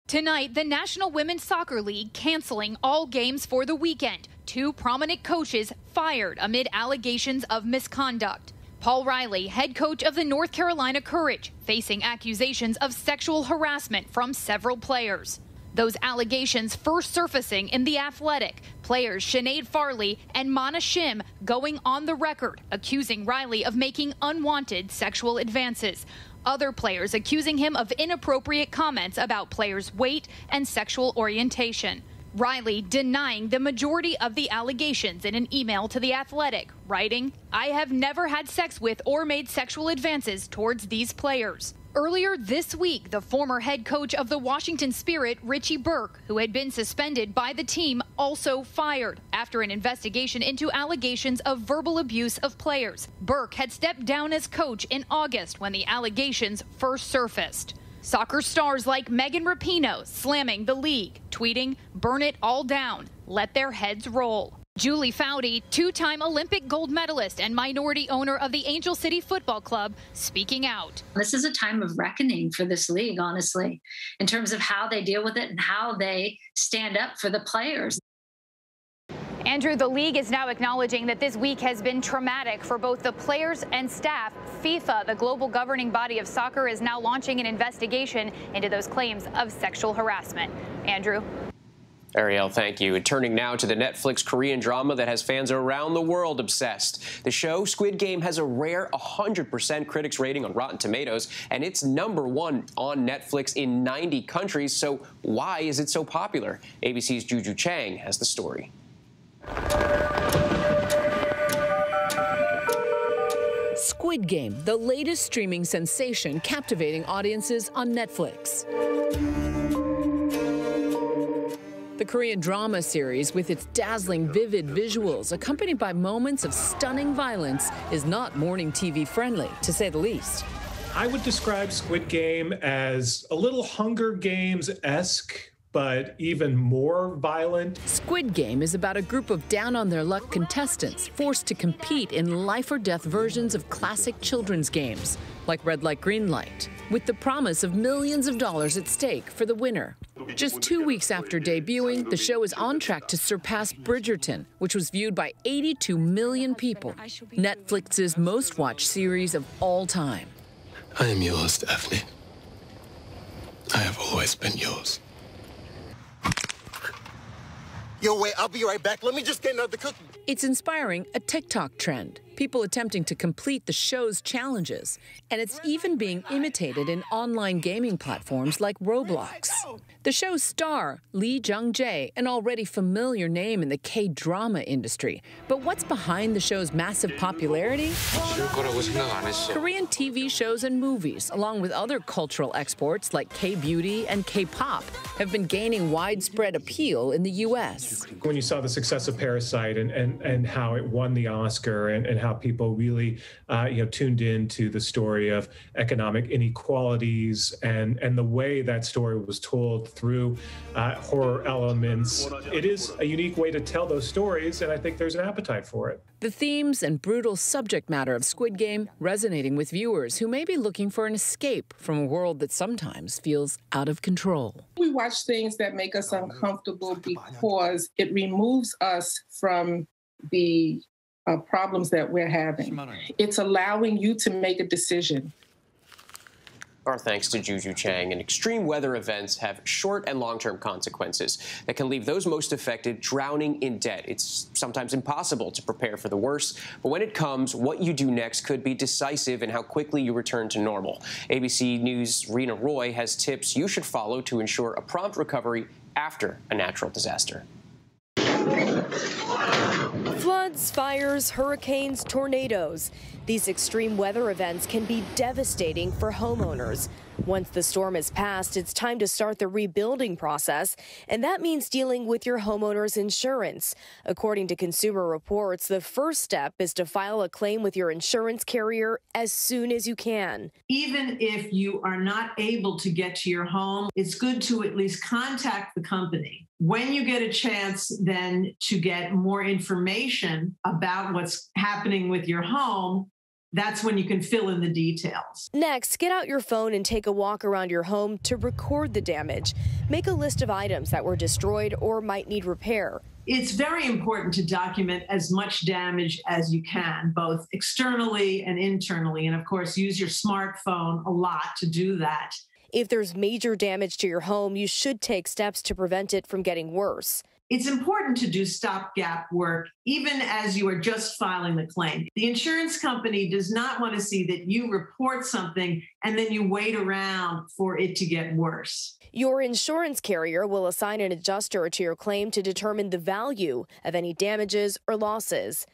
Tonight, the National Women's Soccer League canceling all games for the weekend. Two prominent coaches fired amid allegations of misconduct. Paul Riley, head coach of the North Carolina Courage, facing accusations of sexual harassment from several players. Those allegations first surfacing in The Athletic. Players Sinead Farrelly and Mana Shim going on the record, accusing Riley of making unwanted sexual advances. Other players accusing him of inappropriate comments about players' weight and sexual orientation. Riley denying the majority of the allegations in an email to The Athletic, writing, I have never had sex with or made sexual advances towards these players. Earlier this week, the former head coach of the Washington Spirit, Richie Burke, who had been suspended by the team, also fired after an investigation into allegations of verbal abuse of players. Burke had stepped down as coach in August when the allegations first surfaced. Soccer stars like Megan Rapinoe slamming the league, tweeting, Burn it all down, let their heads roll. Julie Foudy, two time Olympic gold medalist and minority owner of the Angel City Football Club, speaking out. This is a time of reckoning for this league, honestly, in terms of how they deal with it and how they stand up for the players. Andrew, the league is now acknowledging that this week has been traumatic for both the players and staff. FIFA, the global governing body of soccer, is now launching an investigation into those claims of sexual harassment. Andrew? Erielle, thank you. And turning now to the Netflix Korean drama that has fans around the world obsessed. The show, Squid Game, has a rare 100% critics rating on Rotten Tomatoes, and it's number one on Netflix in 90 countries. So why is it so popular? ABC's Juju Chang has the story. Squid Game, the latest streaming sensation captivating audiences on Netflix. The Korean drama series, with its dazzling, vivid visuals accompanied by moments of stunning violence, is not morning TV friendly, to say the least. I would describe Squid Game as a little Hunger Games esque but even more violent. Squid Game is about a group of down on their luck contestants forced to compete in life or death versions of classic children's games, like Red Light, Green Light, with the promise of millions of dollars at stake for the winner. Just two weeks after debuting, the show is on track to surpass Bridgerton, which was viewed by 82 million people, Netflix's most watched series of all time. I am yours, Daphne. I have always been yours. Yo, wait, I'll be right back. Let me just get another cookie. It's inspiring a TikTok trend, people attempting to complete the show's challenges, and it's even being imitated in online gaming platforms like Roblox. The show's star, Lee Jung Jae, an already familiar name in the K drama industry. But what's behind the show's massive popularity? Korean TV shows and movies, along with other cultural exports like K beauty and K pop, have been gaining widespread appeal in the U.S. When you saw the success of Parasite and, and, and how it won the Oscar and, and how people really uh, you know tuned in to the story of economic inequalities and, and the way that story was told through uh, horror elements, it is a unique way to tell those stories, and I think there's an appetite for it. The themes and brutal subject matter of Squid Game resonating with viewers who may be looking for an escape from a world that sometimes feels out of control. We watch things that make us uncomfortable because it removes us from the uh, problems that we're having. It's allowing you to make a decision. Our thanks to Juju Chang. And extreme weather events have short and long term consequences that can leave those most affected drowning in debt. It's sometimes impossible to prepare for the worst, but when it comes, what you do next could be decisive in how quickly you return to normal. ABC News' Reena Roy has tips you should follow to ensure a prompt recovery after a natural disaster. Floods, fires, hurricanes, tornadoes. These extreme weather events can be devastating for homeowners. Once the storm has passed, it's time to start the rebuilding process, and that means dealing with your homeowner's insurance. According to Consumer Reports, the first step is to file a claim with your insurance carrier as soon as you can. Even if you are not able to get to your home, it's good to at least contact the company. When you get a chance then to get more information about what's happening with your home, that's when you can fill in the details. Next, get out your phone and take a walk around your home to record the damage. Make a list of items that were destroyed or might need repair. It's very important to document as much damage as you can, both externally and internally. And of course, use your smartphone a lot to do that. If there's major damage to your home, you should take steps to prevent it from getting worse. It's important to do stopgap work even as you are just filing the claim. The insurance company does not want to see that you report something and then you wait around for it to get worse. Your insurance carrier will assign an adjuster to your claim to determine the value of any damages or losses.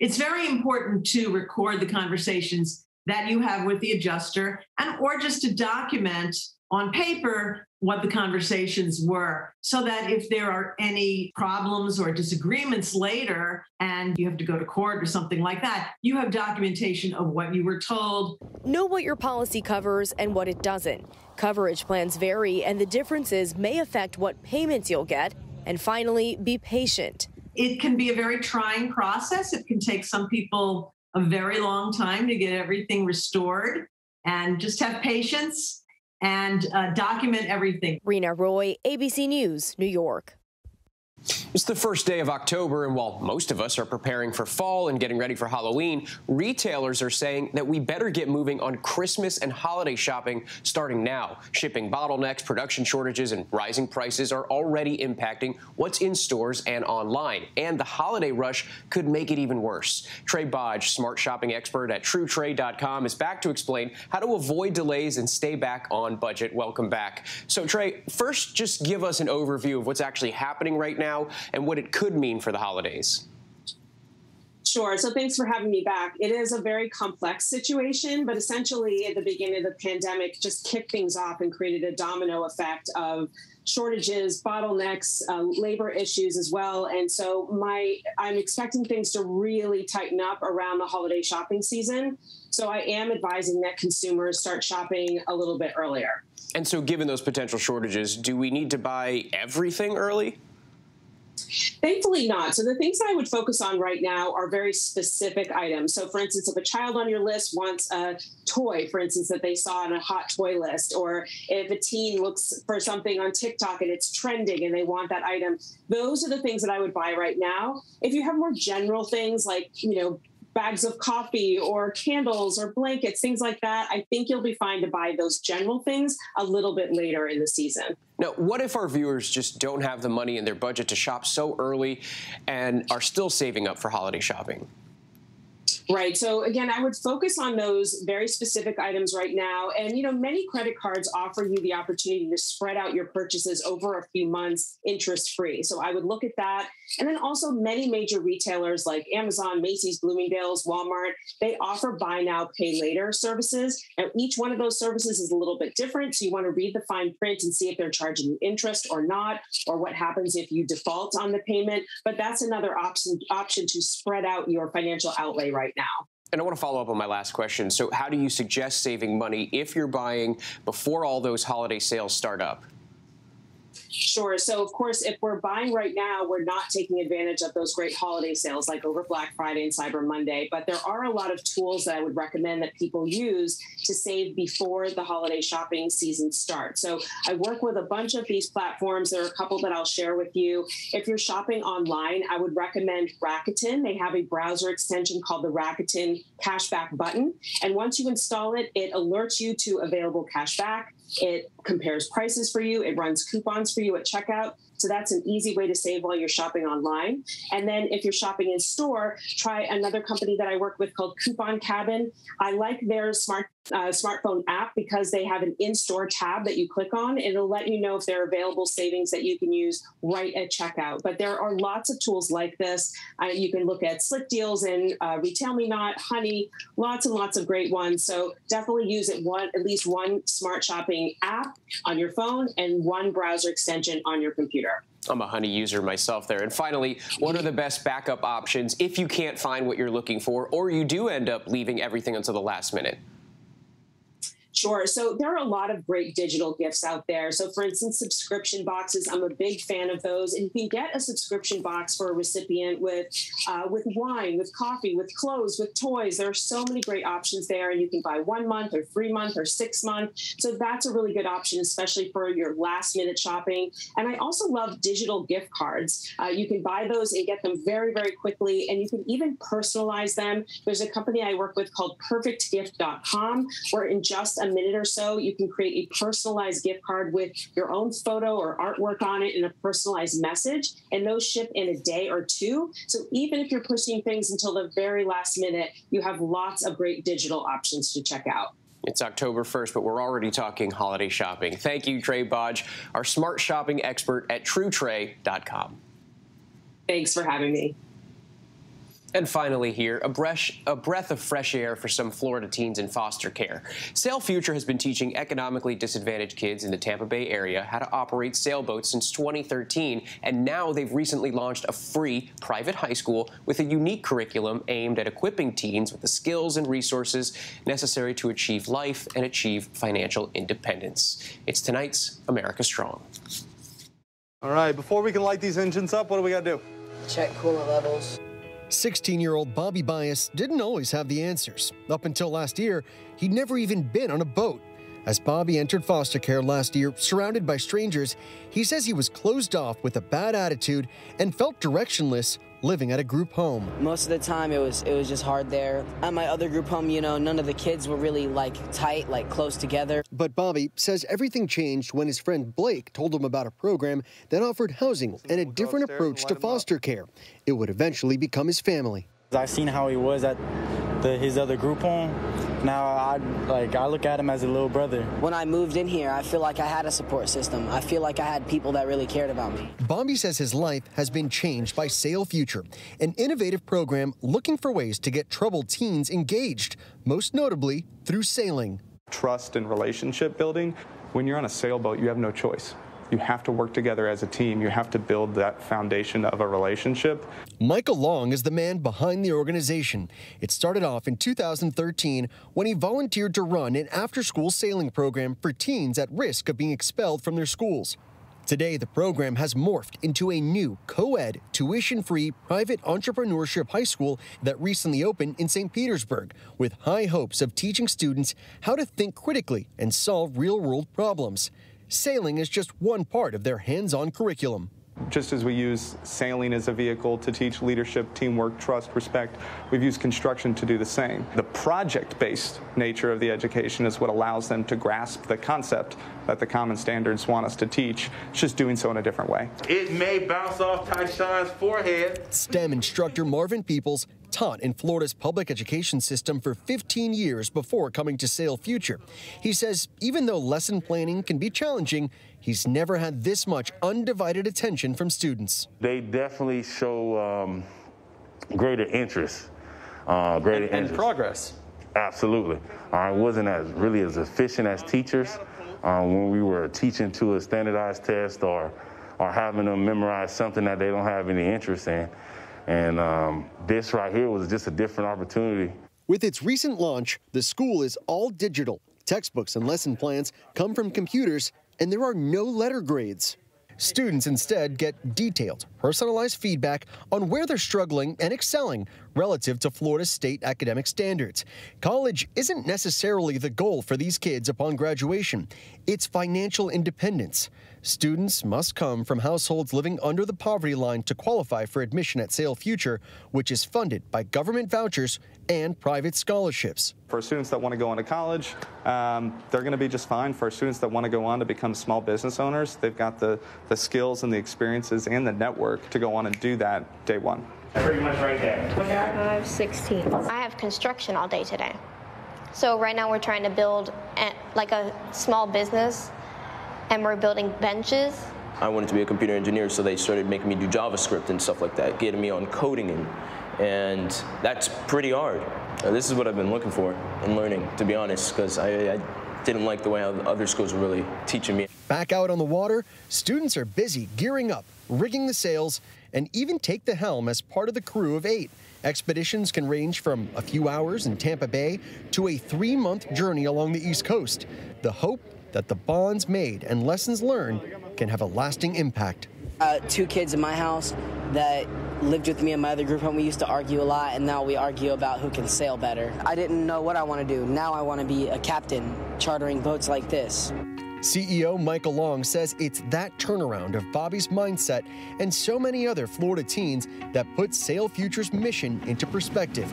It's very important to record the conversations that you have with the adjuster and or just to document on paper what the conversations were so that if there are any problems or disagreements later and you have to go to court or something like that, you have documentation of what you were told. Know what your policy covers and what it doesn't. Coverage plans vary, and the differences may affect what payments you'll get. And finally, be patient. It can be a very trying process. It can take some people a very long time to get everything restored and just have patience and uh, document everything. Reena Roy, ABC News, New York. It's the first day of October, and while most of us are preparing for fall and getting ready for Halloween, retailers are saying that we better get moving on Christmas and holiday shopping starting now. Shipping bottlenecks, production shortages, and rising prices are already impacting what's in stores and online, and the holiday rush could make it even worse. Trae Bodge, smart shopping expert at TrueTrae.com, is back to explain how to avoid delays and stay back on budget. Welcome back. So, Trey, first, just give us an overview of what's actually happening right now now and what it could mean for the holidays? Sure. So thanks for having me back. It is a very complex situation, but essentially at the beginning of the pandemic just kicked things off and created a domino effect of shortages, bottlenecks, uh, labor issues as well. And so my I'm expecting things to really tighten up around the holiday shopping season. So I am advising that consumers start shopping a little bit earlier. And so given those potential shortages, do we need to buy everything early? Thankfully, not. So, the things I would focus on right now are very specific items. So, for instance, if a child on your list wants a toy, for instance, that they saw on a hot toy list, or if a teen looks for something on TikTok and it's trending and they want that item, those are the things that I would buy right now. If you have more general things like, you know, bags of coffee or candles or blankets, things like that, I think you'll be fine to buy those general things a little bit later in the season. Now, what if our viewers just don't have the money in their budget to shop so early and are still saving up for holiday shopping? Right. So again, I would focus on those very specific items right now. And you know, many credit cards offer you the opportunity to spread out your purchases over a few months interest free. So I would look at that. And then also many major retailers like Amazon, Macy's, Bloomingdale's, Walmart, they offer buy now, pay later services. And each one of those services is a little bit different. So you want to read the fine print and see if they're charging you interest or not, or what happens if you default on the payment. But that's another option option to spread out your financial outlay right now now. And I want to follow up on my last question. So, how do you suggest saving money if you're buying before all those holiday sales start up? Sure. So, of course, if we're buying right now, we're not taking advantage of those great holiday sales like over Black Friday and Cyber Monday. But there are a lot of tools that I would recommend that people use to save before the holiday shopping season starts. So, I work with a bunch of these platforms. There are a couple that I'll share with you. If you're shopping online, I would recommend Rakuten. They have a browser extension called the Rakuten Cashback button. And once you install it, it alerts you to available cashback. It compares prices for you, it runs coupons for you at checkout. So that's an easy way to save while you're shopping online. And then if you're shopping in store, try another company that I work with called Coupon Cabin. I like their smart uh, smartphone app because they have an in-store tab that you click on. It'll let you know if there are available savings that you can use right at checkout. But there are lots of tools like this. Uh, you can look at Slick Deals and uh, Retail Me Not, Honey, lots and lots of great ones. So definitely use it one at least one smart shopping app on your phone and one browser extension on your computer. I'm a Honey user myself there. And finally, what are the best backup options if you can't find what you're looking for or you do end up leaving everything until the last minute? Sure. So there are a lot of great digital gifts out there. So, for instance, subscription boxes. I'm a big fan of those, and you can get a subscription box for a recipient with uh, with wine, with coffee, with clothes, with toys. There are so many great options there, and you can buy one month or three month or six month. So that's a really good option, especially for your last minute shopping. And I also love digital gift cards. Uh, you can buy those and get them very very quickly, and you can even personalize them. There's a company I work with called PerfectGift.com, where in just a minute or so, you can create a personalized gift card with your own photo or artwork on it and a personalized message. And those ship in a day or two. So even if you're pushing things until the very last minute, you have lots of great digital options to check out. It's October 1st, but we're already talking holiday shopping. Thank you, Trae Bodge, our smart shopping expert at TrueTrae.com. Thanks for having me. And finally, here, a breath, a breath of fresh air for some Florida teens in foster care. Sail Future has been teaching economically disadvantaged kids in the Tampa Bay area how to operate sailboats since 2013, and now they've recently launched a free private high school with a unique curriculum aimed at equipping teens with the skills and resources necessary to achieve life and achieve financial independence. It's tonight's America Strong. All right, before we can light these engines up, what do we got to do? Check coolant levels. 16 year old Bobby Bias didn't always have the answers. Up until last year, he'd never even been on a boat. As Bobby entered foster care last year, surrounded by strangers, he says he was closed off with a bad attitude and felt directionless living at a group home. Most of the time it was it was just hard there. At my other group home, you know, none of the kids were really like tight, like close together. But Bobby says everything changed when his friend Blake told him about a program that offered housing and a different approach to foster care. It would eventually become his family. I seen how he was at the, his other group home. Now I like I look at him as a little brother. When I moved in here, I feel like I had a support system. I feel like I had people that really cared about me. Bobby says his life has been changed by Sail Future, an innovative program looking for ways to get troubled teens engaged, most notably through sailing. Trust and relationship building. When you're on a sailboat, you have no choice. You have to work together as a team. You have to build that foundation of a relationship. Michael Long is the man behind the organization. It started off in 2013 when he volunteered to run an after school sailing program for teens at risk of being expelled from their schools. Today, the program has morphed into a new co ed, tuition free private entrepreneurship high school that recently opened in St. Petersburg, with high hopes of teaching students how to think critically and solve real world problems. Sailing is just one part of their hands on curriculum. Just as we use sailing as a vehicle to teach leadership, teamwork, trust, respect, we've used construction to do the same. The project-based nature of the education is what allows them to grasp the concept that the common standards want us to teach. It's just doing so in a different way. It may bounce off Tyshawn's forehead. STEM instructor Marvin Peoples taught in Florida's public education system for 15 years before coming to Sail Future. He says even though lesson planning can be challenging, he's never had this much undivided attention from students. They definitely show um, greater interest, uh, greater and, and interest. progress. Absolutely. I wasn't as really as efficient as teachers um, when we were teaching to a standardized test or or having them memorize something that they don't have any interest in. And um, this right here was just a different opportunity. With its recent launch, the school is all digital. Textbooks and lesson plans come from computers, and there are no letter grades. Students instead get detailed, personalized feedback on where they're struggling and excelling relative to Florida state academic standards. College isn't necessarily the goal for these kids upon graduation, it's financial independence. Students must come from households living under the poverty line to qualify for admission at Sail Future, which is funded by government vouchers and private scholarships. For students that want to go into college, um, they're going to be just fine. For students that want to go on to become small business owners, they've got the, the skills and the experiences and the network to go on and do that day one. Pretty much right there. I'm 16. I have construction all day today. So right now we're trying to build a, like a small business and we're building benches. I wanted to be a computer engineer, so they started making me do JavaScript and stuff like that, getting me on coding, and, and that's pretty hard. Uh, this is what I've been looking for and learning, to be honest, because I, I didn't like the way other schools were really teaching me. Back out on the water, students are busy gearing up, rigging the sails, and even take the helm as part of the crew of eight. Expeditions can range from a few hours in Tampa Bay to a three month journey along the East Coast. The hope that the bonds made and lessons learned can have a lasting impact. Uh, two kids in my house that lived with me in my other group home. We used to argue a lot, and now we argue about who can sail better. I didn't know what I want to do. Now I want to be a captain, chartering boats like this. CEO Michael Long says it's that turnaround of Bobby's mindset and so many other Florida teens that put Sail Future's mission into perspective.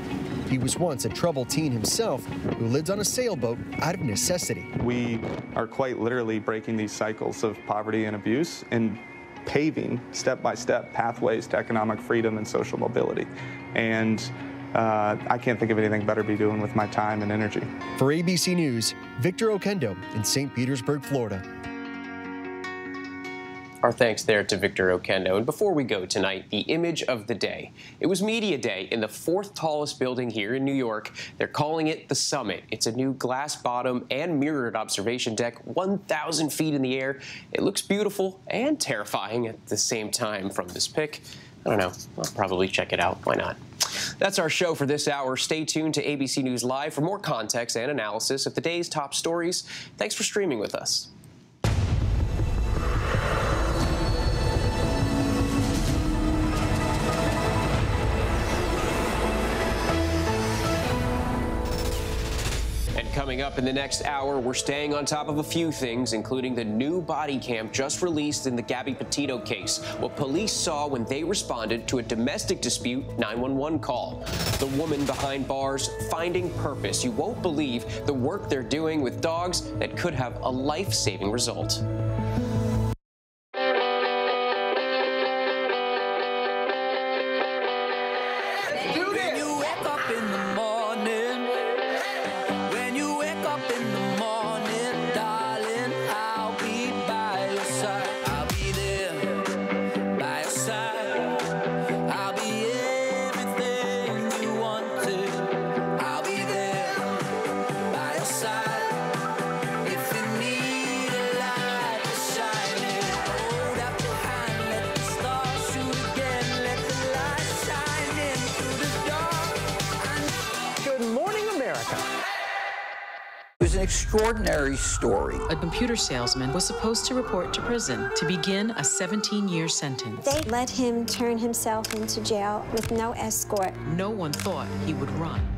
He was once a troubled teen himself who lived on a sailboat out of necessity. We are quite literally breaking these cycles of poverty and abuse and paving step by step pathways to economic freedom and social mobility. And uh, I can't think of anything better to be doing with my time and energy. For ABC News, Victor Oquendo in St. Petersburg, Florida. Our thanks there to Victor Oquendo. And before we go tonight, the image of the day. It was Media Day in the fourth tallest building here in New York. They're calling it the Summit. It's a new glass bottom and mirrored observation deck, 1,000 feet in the air. It looks beautiful and terrifying at the same time from this pic. I don't know. I'll probably check it out. Why not? That's our show for this hour. Stay tuned to ABC News Live for more context and analysis of the day's top stories. Thanks for streaming with us. Coming up in the next hour, we're staying on top of a few things, including the new body cam just released in the Gabby Petito case, what police saw when they responded to a domestic dispute 911 call. The woman behind bars finding purpose. You won't believe the work they're doing with dogs that could have a life saving result. Extraordinary story. A computer salesman was supposed to report to prison to begin a 17 year sentence. They let him turn himself into jail with no escort. No one thought he would run.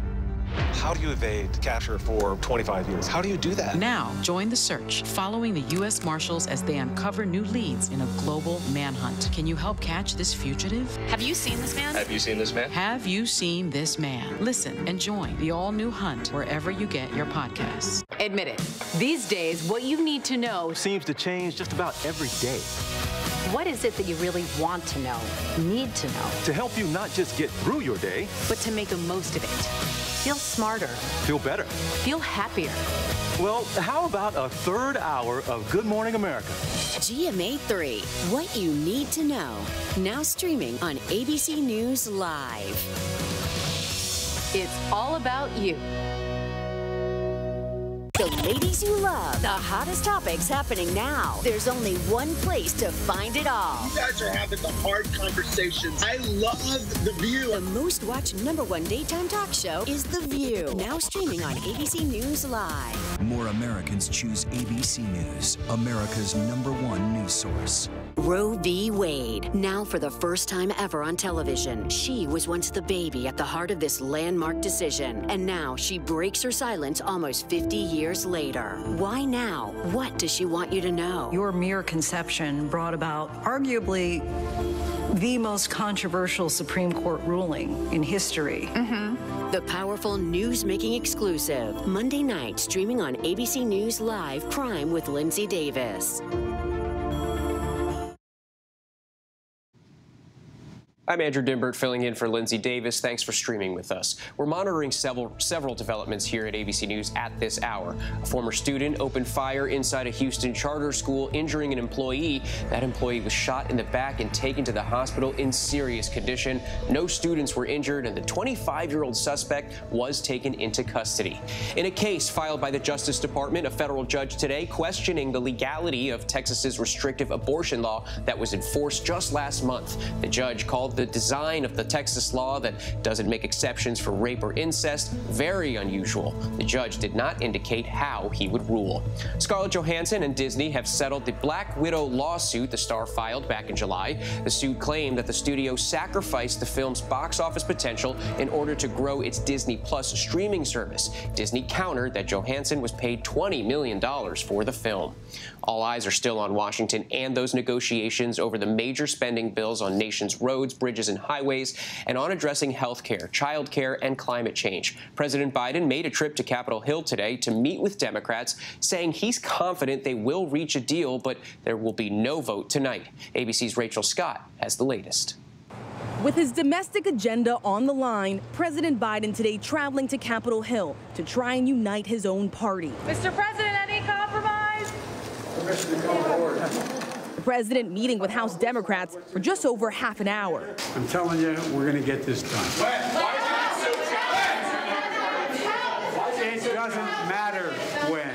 How do you evade capture for 25 years? How do you do that? Now, join the search, following the U.S. Marshals as they uncover new leads in a global manhunt. Can you help catch this fugitive? Have you seen this man? Have you seen this man? Have you seen this man? Listen and join the all new hunt wherever you get your podcasts. Admit it. These days, what you need to know seems to change just about every day. What is it that you really want to know, need to know? To help you not just get through your day, but to make the most of it. Feel smarter. Feel better. Feel happier. Well, how about a third hour of Good Morning America? GMA 3, what you need to know. Now streaming on ABC News Live. It's all about you. The ladies you love, the hottest topics happening now. There's only one place to find it all. You guys are having the hard conversations. I love The View. The most watched number one daytime talk show is The View. Now streaming on ABC News Live. More Americans choose ABC News, America's number one news source. Roe v. Wade. Now, for the first time ever on television, she was once the baby at the heart of this landmark decision. And now she breaks her silence almost 50 years later. Why now? What does she want you to know? Your mere conception brought about arguably the most controversial Supreme Court ruling in history. Mm-hmm. The powerful news making exclusive. Monday night, streaming on ABC News Live Prime with Linsey Davis. I'm Andrew Dymburt filling in for Linsey Davis. Thanks for streaming with us. We're monitoring several several developments here at ABC News at this hour. A former student opened fire inside a Houston charter school, injuring an employee. That employee was shot in the back and taken to the hospital in serious condition. No students were injured, and the 25-year-old suspect was taken into custody. In a case filed by the Justice Department, a federal judge today questioning the legality of Texas's restrictive abortion law that was enforced just last month. The judge called the design of the Texas law that doesn't make exceptions for rape or incest very unusual. The judge did not indicate how he would rule. Scarlett Johansson and Disney have settled the Black Widow lawsuit the star filed back in July. The suit claimed that the studio sacrificed the film's box office potential in order to grow its Disney Plus streaming service. Disney countered that Johansson was paid $20 million for the film. All eyes are still on Washington and those negotiations over the major spending bills on nation's roads, bridges, and highways, and on addressing health care, child care, and climate change. President Biden made a trip to Capitol Hill today to meet with Democrats, saying he's confident they will reach a deal, but there will be no vote tonight. ABC's Rachel Scott has the latest. With his domestic agenda on the line, President Biden today traveling to Capitol Hill to try and unite his own party. Mr. President, any compromise? The president meeting with House Democrats for just over half an hour. I'm telling you, we're going to get this done. It doesn't matter when.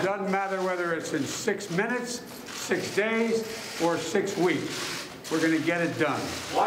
It doesn't matter whether it's in six minutes, six days, or six weeks. We're going to get it done.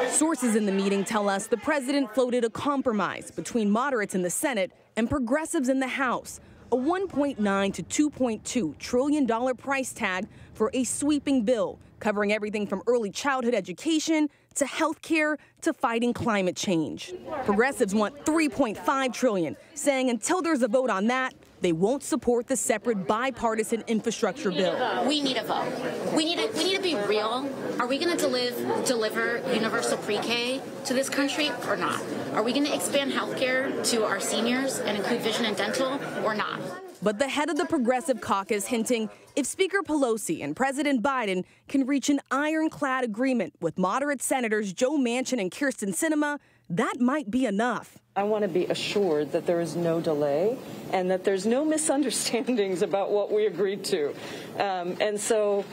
Sources in the meeting tell us the president floated a compromise between moderates in the Senate and progressives in the House. A 1.9 to 2.2 trillion dollar price tag for a sweeping bill covering everything from early childhood education to health care to fighting climate change. Progressives want 3.5 trillion, saying until there's a vote on that, they won't support the separate bipartisan infrastructure bill. We need a vote. We need to, we need to be real. Are we going to deliver, deliver universal pre-K to this country or not? Are we going to expand health care to our seniors and include vision and dental or not? But the head of the Progressive Caucus hinting if Speaker Pelosi and President Biden can reach an ironclad agreement with moderate Senators Joe Manchin and Kyrsten Sinema, that might be enough. I want to be assured that there is no delay and that there's no misunderstandings about what we agreed to. Um, and so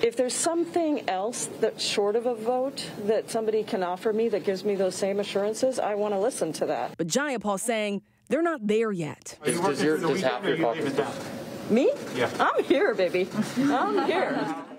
if there's something else that's short of a vote that somebody can offer me that gives me those same assurances, I want to listen to that. But Jayapal saying they're not there yet. Does, does, your, does half your caucus Me? Yeah. I'm here, baby. I'm here.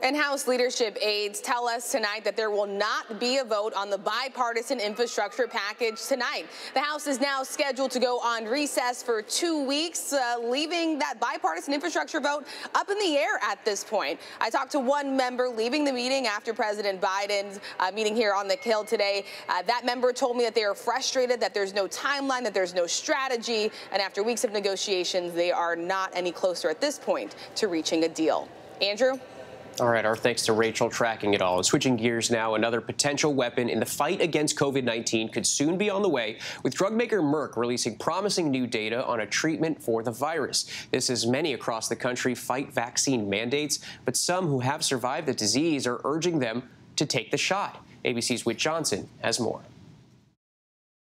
And House leadership aides tell us tonight that there will not be a vote on the bipartisan infrastructure package tonight. The House is now scheduled to go on recess for two weeks, uh, leaving that bipartisan infrastructure vote up in the air at this point. I talked to one member leaving the meeting after President Biden's uh, meeting here on the Hill today. Uh, that member told me that they are frustrated, that there's no timeline, that there's no strategy, and after weeks of negotiations, they are not any closer at this point to reaching a deal. Andrew? All right, our thanks to Rachel tracking it all. Switching gears now, another potential weapon in the fight against COVID 19 could soon be on the way, with drug maker Merck releasing promising new data on a treatment for the virus. This as many across the country fight vaccine mandates, but some who have survived the disease are urging them to take the shot. ABC's Whit Johnson has more.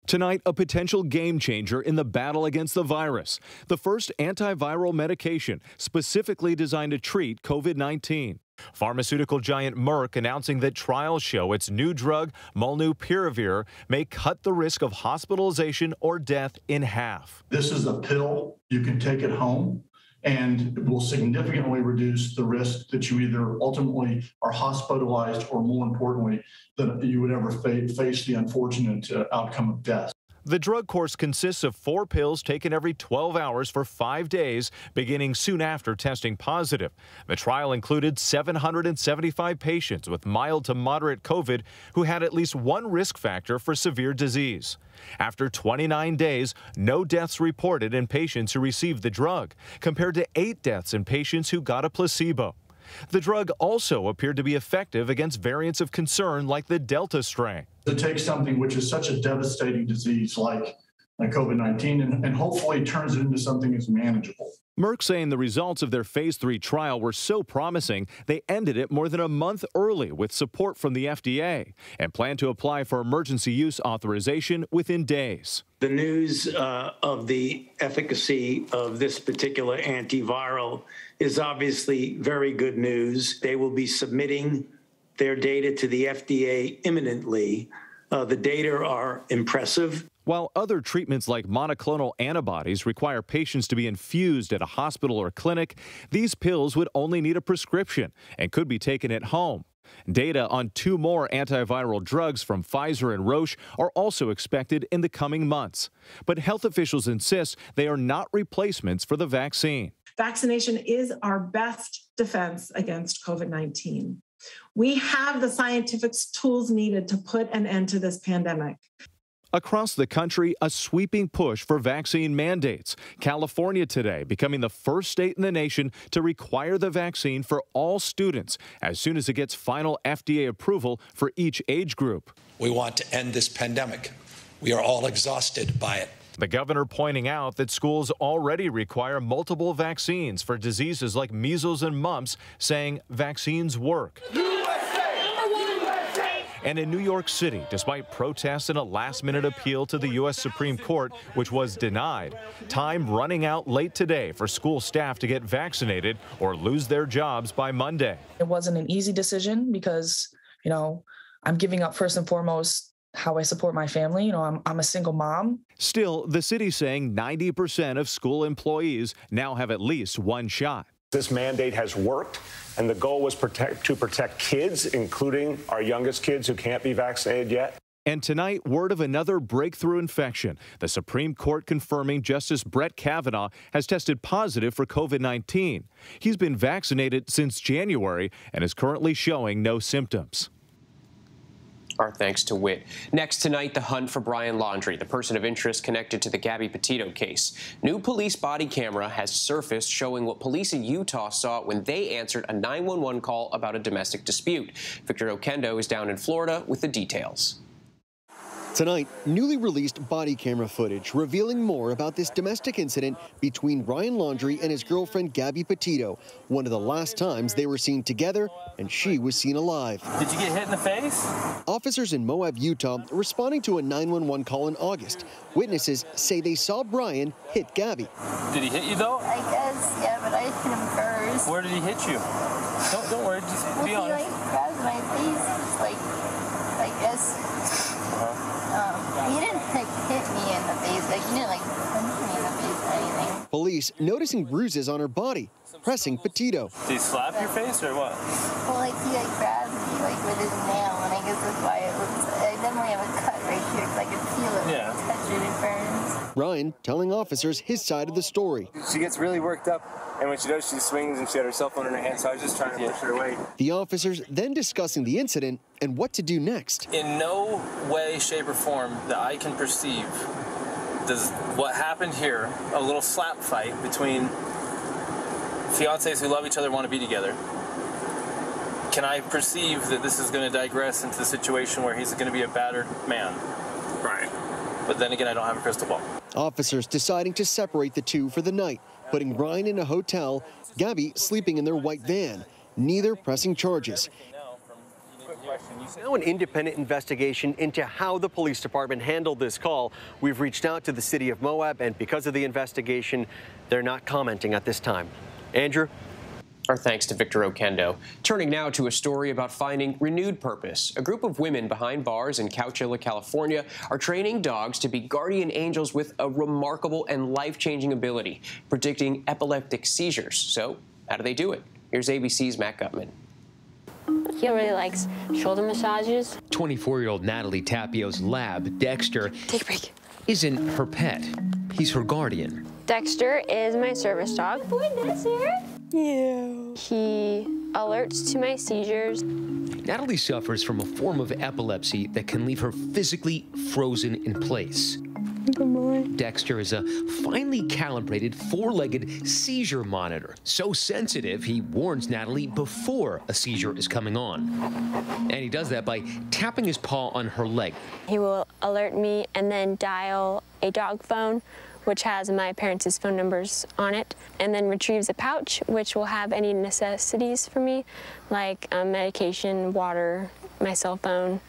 Tonight, a potential game changer in the battle against the virus. The first antiviral medication specifically designed to treat COVID 19. Pharmaceutical giant Merck announcing that trials show its new drug, Molnupiravir, may cut the risk of hospitalization or death in half. This is a pill. You can take it home and it will significantly reduce the risk that you either ultimately are hospitalized or more importantly, that you would ever face the unfortunate uh, outcome of death. The drug course consists of four pills taken every 12 hours for five days, beginning soon after testing positive. The trial included 775 patients with mild to moderate COVID who had at least one risk factor for severe disease. After 29 days, no deaths reported in patients who received the drug, compared to eight deaths in patients who got a placebo. The drug also appeared to be effective against variants of concern like the Delta strain. To take something which is such a devastating disease like, like COVID 19 and, and hopefully turns it into something that's manageable. Merck saying the results of their phase 3 trial were so promising, they ended it more than a month early with support from the FDA and plan to apply for emergency use authorization within days. The news uh, of the efficacy of this particular antiviral is obviously very good news. They will be submitting their data to the FDA imminently. Uh, the data are impressive. While other treatments like monoclonal antibodies require patients to be infused at a hospital or clinic, these pills would only need a prescription and could be taken at home. Data on two more antiviral drugs from Pfizer and Roche are also expected in the coming months. But health officials insist they are not replacements for the vaccine. Vaccination is our best defense against COVID 19. We have the scientific tools needed to put an end to this pandemic. Across the country, a sweeping push for vaccine mandates. California today becoming the first state in the nation to require the vaccine for all students as soon as it gets final FDA approval for each age group. We want to end this pandemic. We are all exhausted by it. The governor pointing out that schools already require multiple vaccines for diseases like measles and mumps, saying vaccines work. And in New York City, despite protests and a last minute appeal to the U.S. Supreme Court, which was denied, time running out late today for school staff to get vaccinated or lose their jobs by Monday. It wasn't an easy decision because, you know, I'm giving up first and foremost how I support my family. You know, I'm, I'm a single mom. Still, the city saying 90% of school employees now have at least one shot. This mandate has worked, and the goal was protect, to protect kids, including our youngest kids who can't be vaccinated yet. And tonight, word of another breakthrough infection. The Supreme Court confirming Justice Brett Kavanaugh has tested positive for COVID 19. He's been vaccinated since January and is currently showing no symptoms. Our thanks to Whit. Next tonight, the hunt for Brian Laundrie, the person of interest connected to the Gabby Petito case. New police body camera has surfaced showing what police in Utah saw when they answered a 911 call about a domestic dispute. Victor Oquendo is down in Florida with the details. Tonight, newly released body camera footage revealing more about this domestic incident between Ryan Laundrie and his girlfriend Gabby Petito, one of the last times they were seen together and she was seen alive. Did you get hit in the face? Officers in Moab, Utah, responding to a 911 call in August. Witnesses say they saw Brian hit Gabby. Did he hit you though? I guess, yeah, but I hit him first. Where did he hit you? Don't, don't worry, just well, be honest. He like grabbed my face, like, like guess. Um, he didn't like hit me in the face. Like he didn't like punch me in the face or anything. Police noticing bruises on her body, pressing Petito. Did he slap your face or what? Well, like he like grabbed me like with his nail, and I guess that's why it looks. I definitely have a cut right here because I can feel it. Yeah. Touch it, it burns. Ryan telling officers his side of the story. She gets really worked up, and when she does, she swings and she had her cell phone in her hand, so I was just trying to push her away. The officers then discussing the incident and what to do next. In no way, shape, or form that I can perceive does what happened here, a little slap fight between fiancés who love each other want to be together, can I perceive that this is going to digress into the situation where he's going to be a battered man? Right. But then again, I don't have a crystal ball. Officers deciding to separate the two for the night, putting Ryan in a hotel, Gabby sleeping in their white van, neither pressing charges. Now an independent investigation into how the police department handled this call. We've reached out to the city of Moab, and because of the investigation, they're not commenting at this time. Andrew? Our thanks to Victor Oquendo. Turning now to a story about finding renewed purpose. A group of women behind bars in Coachella, California are training dogs to be guardian angels with a remarkable and life-changing ability, predicting epileptic seizures. So, how do they do it? Here's ABC's Matt Gutman. He really likes shoulder massages. 24 year old Natalie Tapio's lab, Dexter, Take a break. isn't her pet. He's her guardian. Dexter is my service dog. Boy, Dexter. Yeah. He alerts to my seizures. Natalie suffers from a form of epilepsy that can leave her physically frozen in place. Dexter is a finely calibrated four legged seizure monitor. So sensitive, he warns Natalie before a seizure is coming on. And he does that by tapping his paw on her leg. He will alert me and then dial a dog phone, which has my parents' phone numbers on it, and then retrieves a pouch, which will have any necessities for me, like um, medication, water, my cell phone.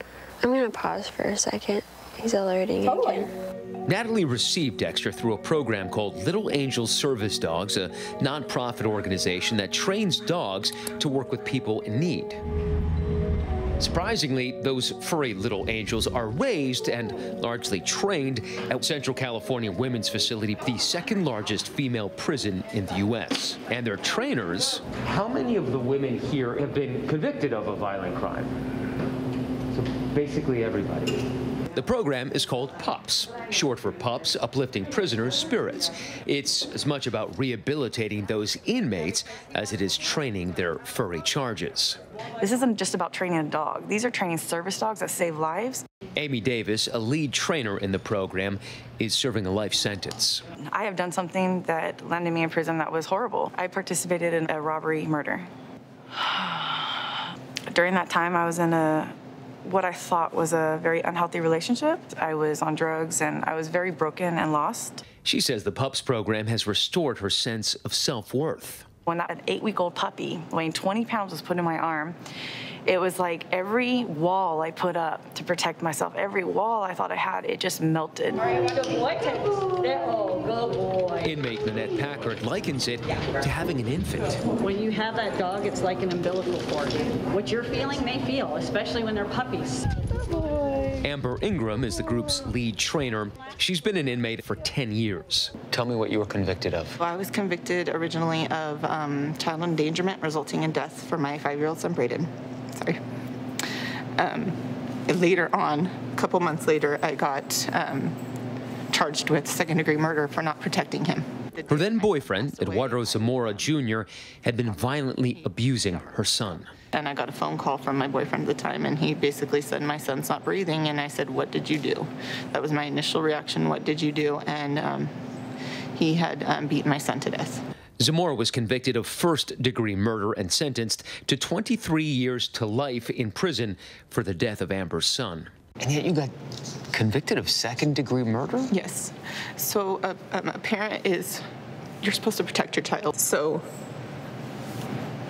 I'm gonna pause for a second. He's alerting again. Natalie received Dexter through a program called Little Angels Service Dogs, a nonprofit organization that trains dogs to work with people in need. Surprisingly, those furry little angels are raised and largely trained at Central California Women's Facility, the second largest female prison in the U.S. And their trainers. How many of the women here have been convicted of a violent crime? So basically everybody. The program is called PUPS, short for Pups Uplifting Prisoners' Spirits. It's as much about rehabilitating those inmates as it is training their furry charges. This isn't just about training a dog. These are training service dogs that save lives. Amy Davis, a lead trainer in the program, is serving a life sentence. I have done something that landed me in prison that was horrible. I participated in a robbery murder. During that time, I was in a what I thought was a very unhealthy relationship. I was on drugs and I was very broken and lost. She says the PUPS program has restored her sense of self worth. When that eight week old puppy weighing 20 pounds was put in my arm, it was like every wall I put up to protect myself, every wall I thought I had, it just melted. Good boy, Oh, good boy. Inmate Nanette Packard likens it to having an infant. When you have that dog, it's like an umbilical cord. What you're feeling, they feel, especially when they're puppies. Amber Ingram is the group's lead trainer. She's been an inmate for 10 years. Tell me what you were convicted of. Well, I was convicted originally of um, child endangerment resulting in death for my five-year-old son, Braden. Sorry. Um, later on, a couple months later, I got um, charged with second-degree murder for not protecting him. Her then boyfriend, Eduardo Zamora Jr., had been violently abusing her son. And I got a phone call from my boyfriend at the time, and he basically said, My son's not breathing. And I said, What did you do? That was my initial reaction. What did you do? And um, he had um, beaten my son to death. Zamora was convicted of first degree murder and sentenced to 23 years to life in prison for the death of Amber's son. And yet you got convicted of second degree murder? Yes. So uh, um, a parent is, you're supposed to protect your child. So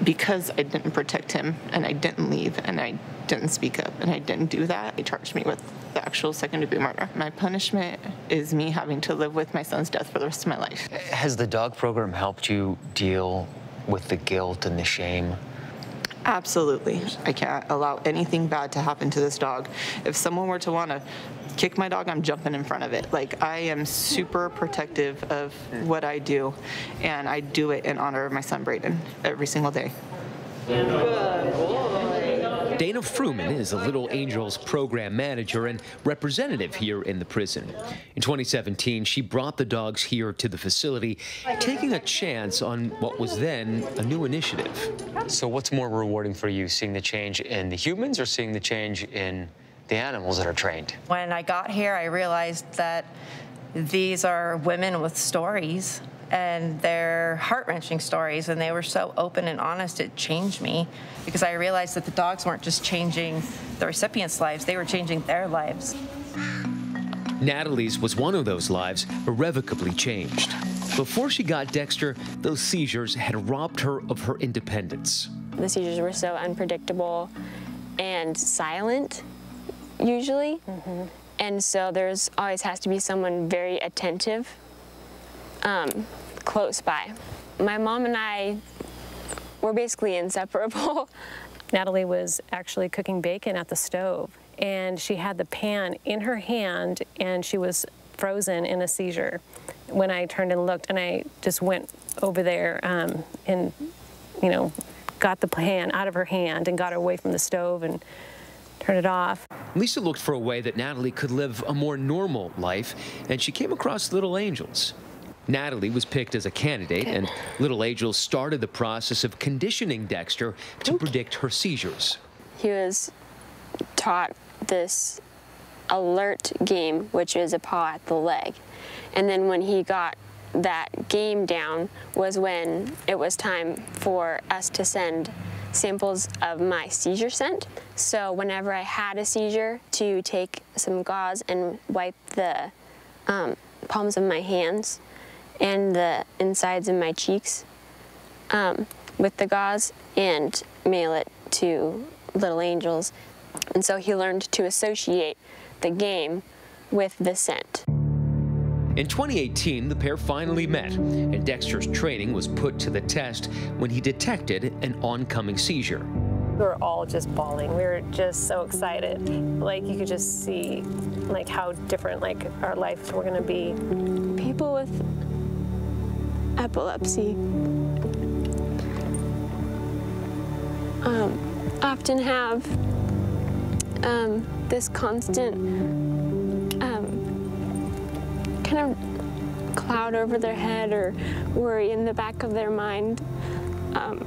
because I didn't protect him and I didn't leave and I didn't speak up and I didn't do that, they charged me with the actual second degree murder. My punishment is me having to live with my son's death for the rest of my life. Has the dog program helped you deal with the guilt and the shame? Absolutely. I can't allow anything bad to happen to this dog. If someone were to want to kick my dog, I'm jumping in front of it. Like, I am super protective of what I do, and I do it in honor of my son, Braden, every single day. Dana Fruman is the Little Angels program manager and representative here in the prison. In 2017, she brought the dogs here to the facility, taking a chance on what was then a new initiative. So, what's more rewarding for you, seeing the change in the humans or seeing the change in the animals that are trained? When I got here, I realized that these are women with stories and they're heart wrenching stories, and they were so open and honest, it changed me because I realized that the dogs weren't just changing the recipients' lives, they were changing their lives. Natalie's was one of those lives irrevocably changed. Before she got Dexter, those seizures had robbed her of her independence. The seizures were so unpredictable and silent, usually. And so there's always has to be someone very attentive um, close by. My mom and I were basically inseparable. Natalie was actually cooking bacon at the stove, and she had the pan in her hand, and she was frozen in a seizure. When I turned and looked, and I just went over there um, and, you know, got the pan out of her hand and got her away from the stove and turned it off. Lisa looked for a way that Natalie could live a more normal life, and she came across Little Angels. Natalie was picked as a candidate, and Little Angels started the process of conditioning Dexter to predict her seizures. He was taught this alert game, which is a paw at the leg. And then when he got that game down was when it was time for us to send samples of my seizure scent. So whenever I had a seizure, to take some gauze and wipe the um, palms of my hands and the insides of my cheeks um, with the gauze and mail it to Little Angels. And so he learned to associate the game with the scent. In 2018, the pair finally met, and Dexter's training was put to the test when he detected an oncoming seizure. We were all just bawling. We were just so excited. Like you could just see like how different like our lives were gonna be. People with epilepsy um, often have um, this constant um, kind of cloud over their head or worry in the back of their mind um,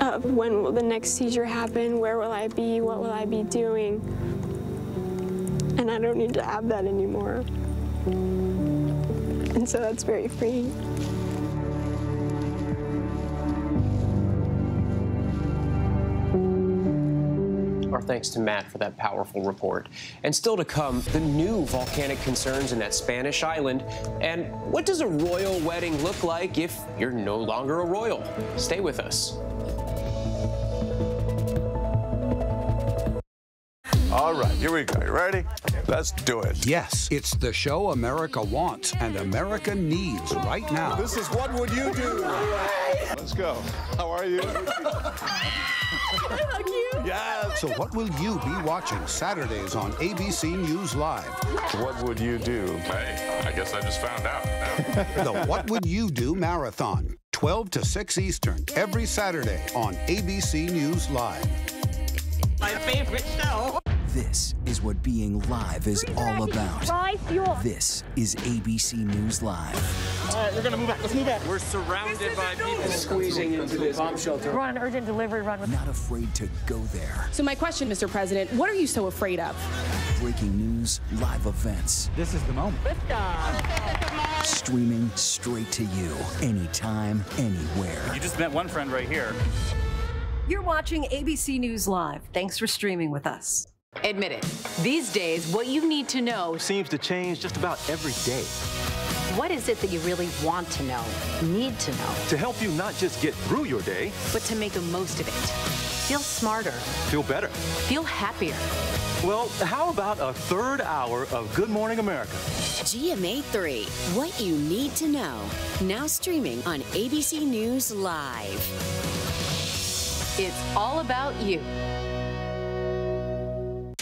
of when will the next seizure happen, where will I be, what will I be doing. And I don't need to have that anymore. And so that's very freeing. Our thanks to Matt for that powerful report. And still to come, the new volcanic concerns in that Spanish island. And what does a royal wedding look like if you're no longer a royal? Stay with us. All right, here we go. You ready? Let's do it. Yes, it's the show America wants and America needs right now. This is What Would You Do? Let's go. How are you? Yeah. So, what will you be watching Saturdays on ABC News Live? What would you do? Hey, I guess I just found out. the What Would You Do Marathon, 12 to 6 Eastern, every Saturday on ABC News Live. My favorite show. This is what being live is all about. This is ABC News Live. All right, we're gonna move back. Let's move back. We're surrounded by people squeezing into this bomb shelter. We're on an urgent delivery run. With Not afraid to go there. So my question, Mr. President, what are you so afraid of? Breaking news, live events. This is the moment. Streaming straight to you, anytime, anywhere. You just met one friend right here. You're watching ABC News Live. Thanks for streaming with us. Admit it. These days, what you need to know seems to change just about every day. What is it that you really want to know, need to know? To help you not just get through your day, but to make the most of it. Feel smarter. Feel better. Feel happier. Well, how about a third hour of Good Morning America? GMA 3, what you need to know. Now streaming on ABC News Live. It's all about you.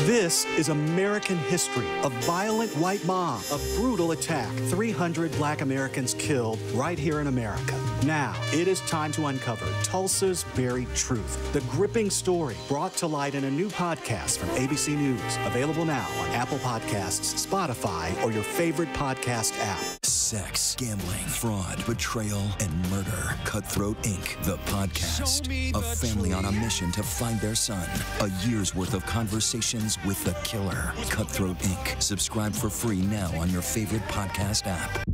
This is American history. A violent white mob, a brutal attack, 300 black Americans killed right here in America. Now, it is time to uncover Tulsa's buried truth. The gripping story brought to light in a new podcast from ABC News. Available now on Apple Podcasts, Spotify, or your favorite podcast app. Sex, gambling, fraud, betrayal, and murder. Cutthroat Inc., the podcast. A family on a mission to find their son. A year's worth of conversations with the killer. Cutthroat Inc. Subscribe for free now on your favorite podcast app.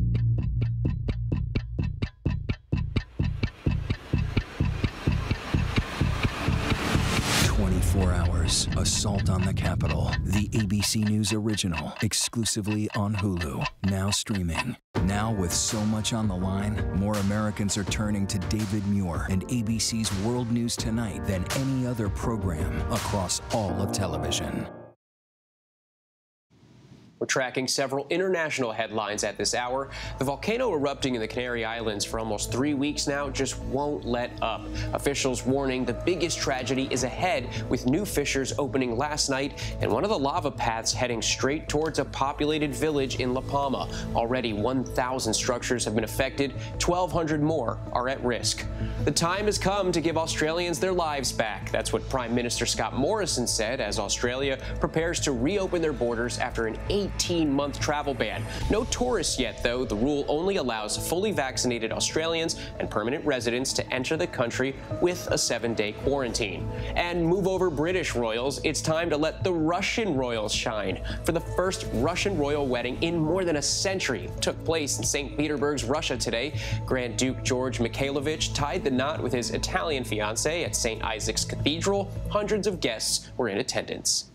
Assault on the Capitol. The ABC News original, exclusively on Hulu. Now streaming. Now, with so much on the line, more Americans are turning to David Muir and ABC's World News Tonight than any other program across all of television. We're tracking several international headlines at this hour. The volcano erupting in the Canary Islands for almost three weeks now just won't let up. Officials warning the biggest tragedy is ahead with new fissures opening last night and one of the lava paths heading straight towards a populated village in La Palma. Already 1,000 structures have been affected, 1,200 more are at risk. The time has come to give Australians their lives back. That's what Prime Minister Scott Morrison said as Australia prepares to reopen their borders after an eight 18 month travel ban. No tourists yet, though. The rule only allows fully vaccinated Australians and permanent residents to enter the country with a seven day quarantine. And move over British royals, it's time to let the Russian royals shine. For the first Russian royal wedding in more than a century took place in St. Petersburg's Russia today. Grand Duke George Mikhailovich tied the knot with his Italian fiancée at St. Isaac's Cathedral. Hundreds of guests were in attendance.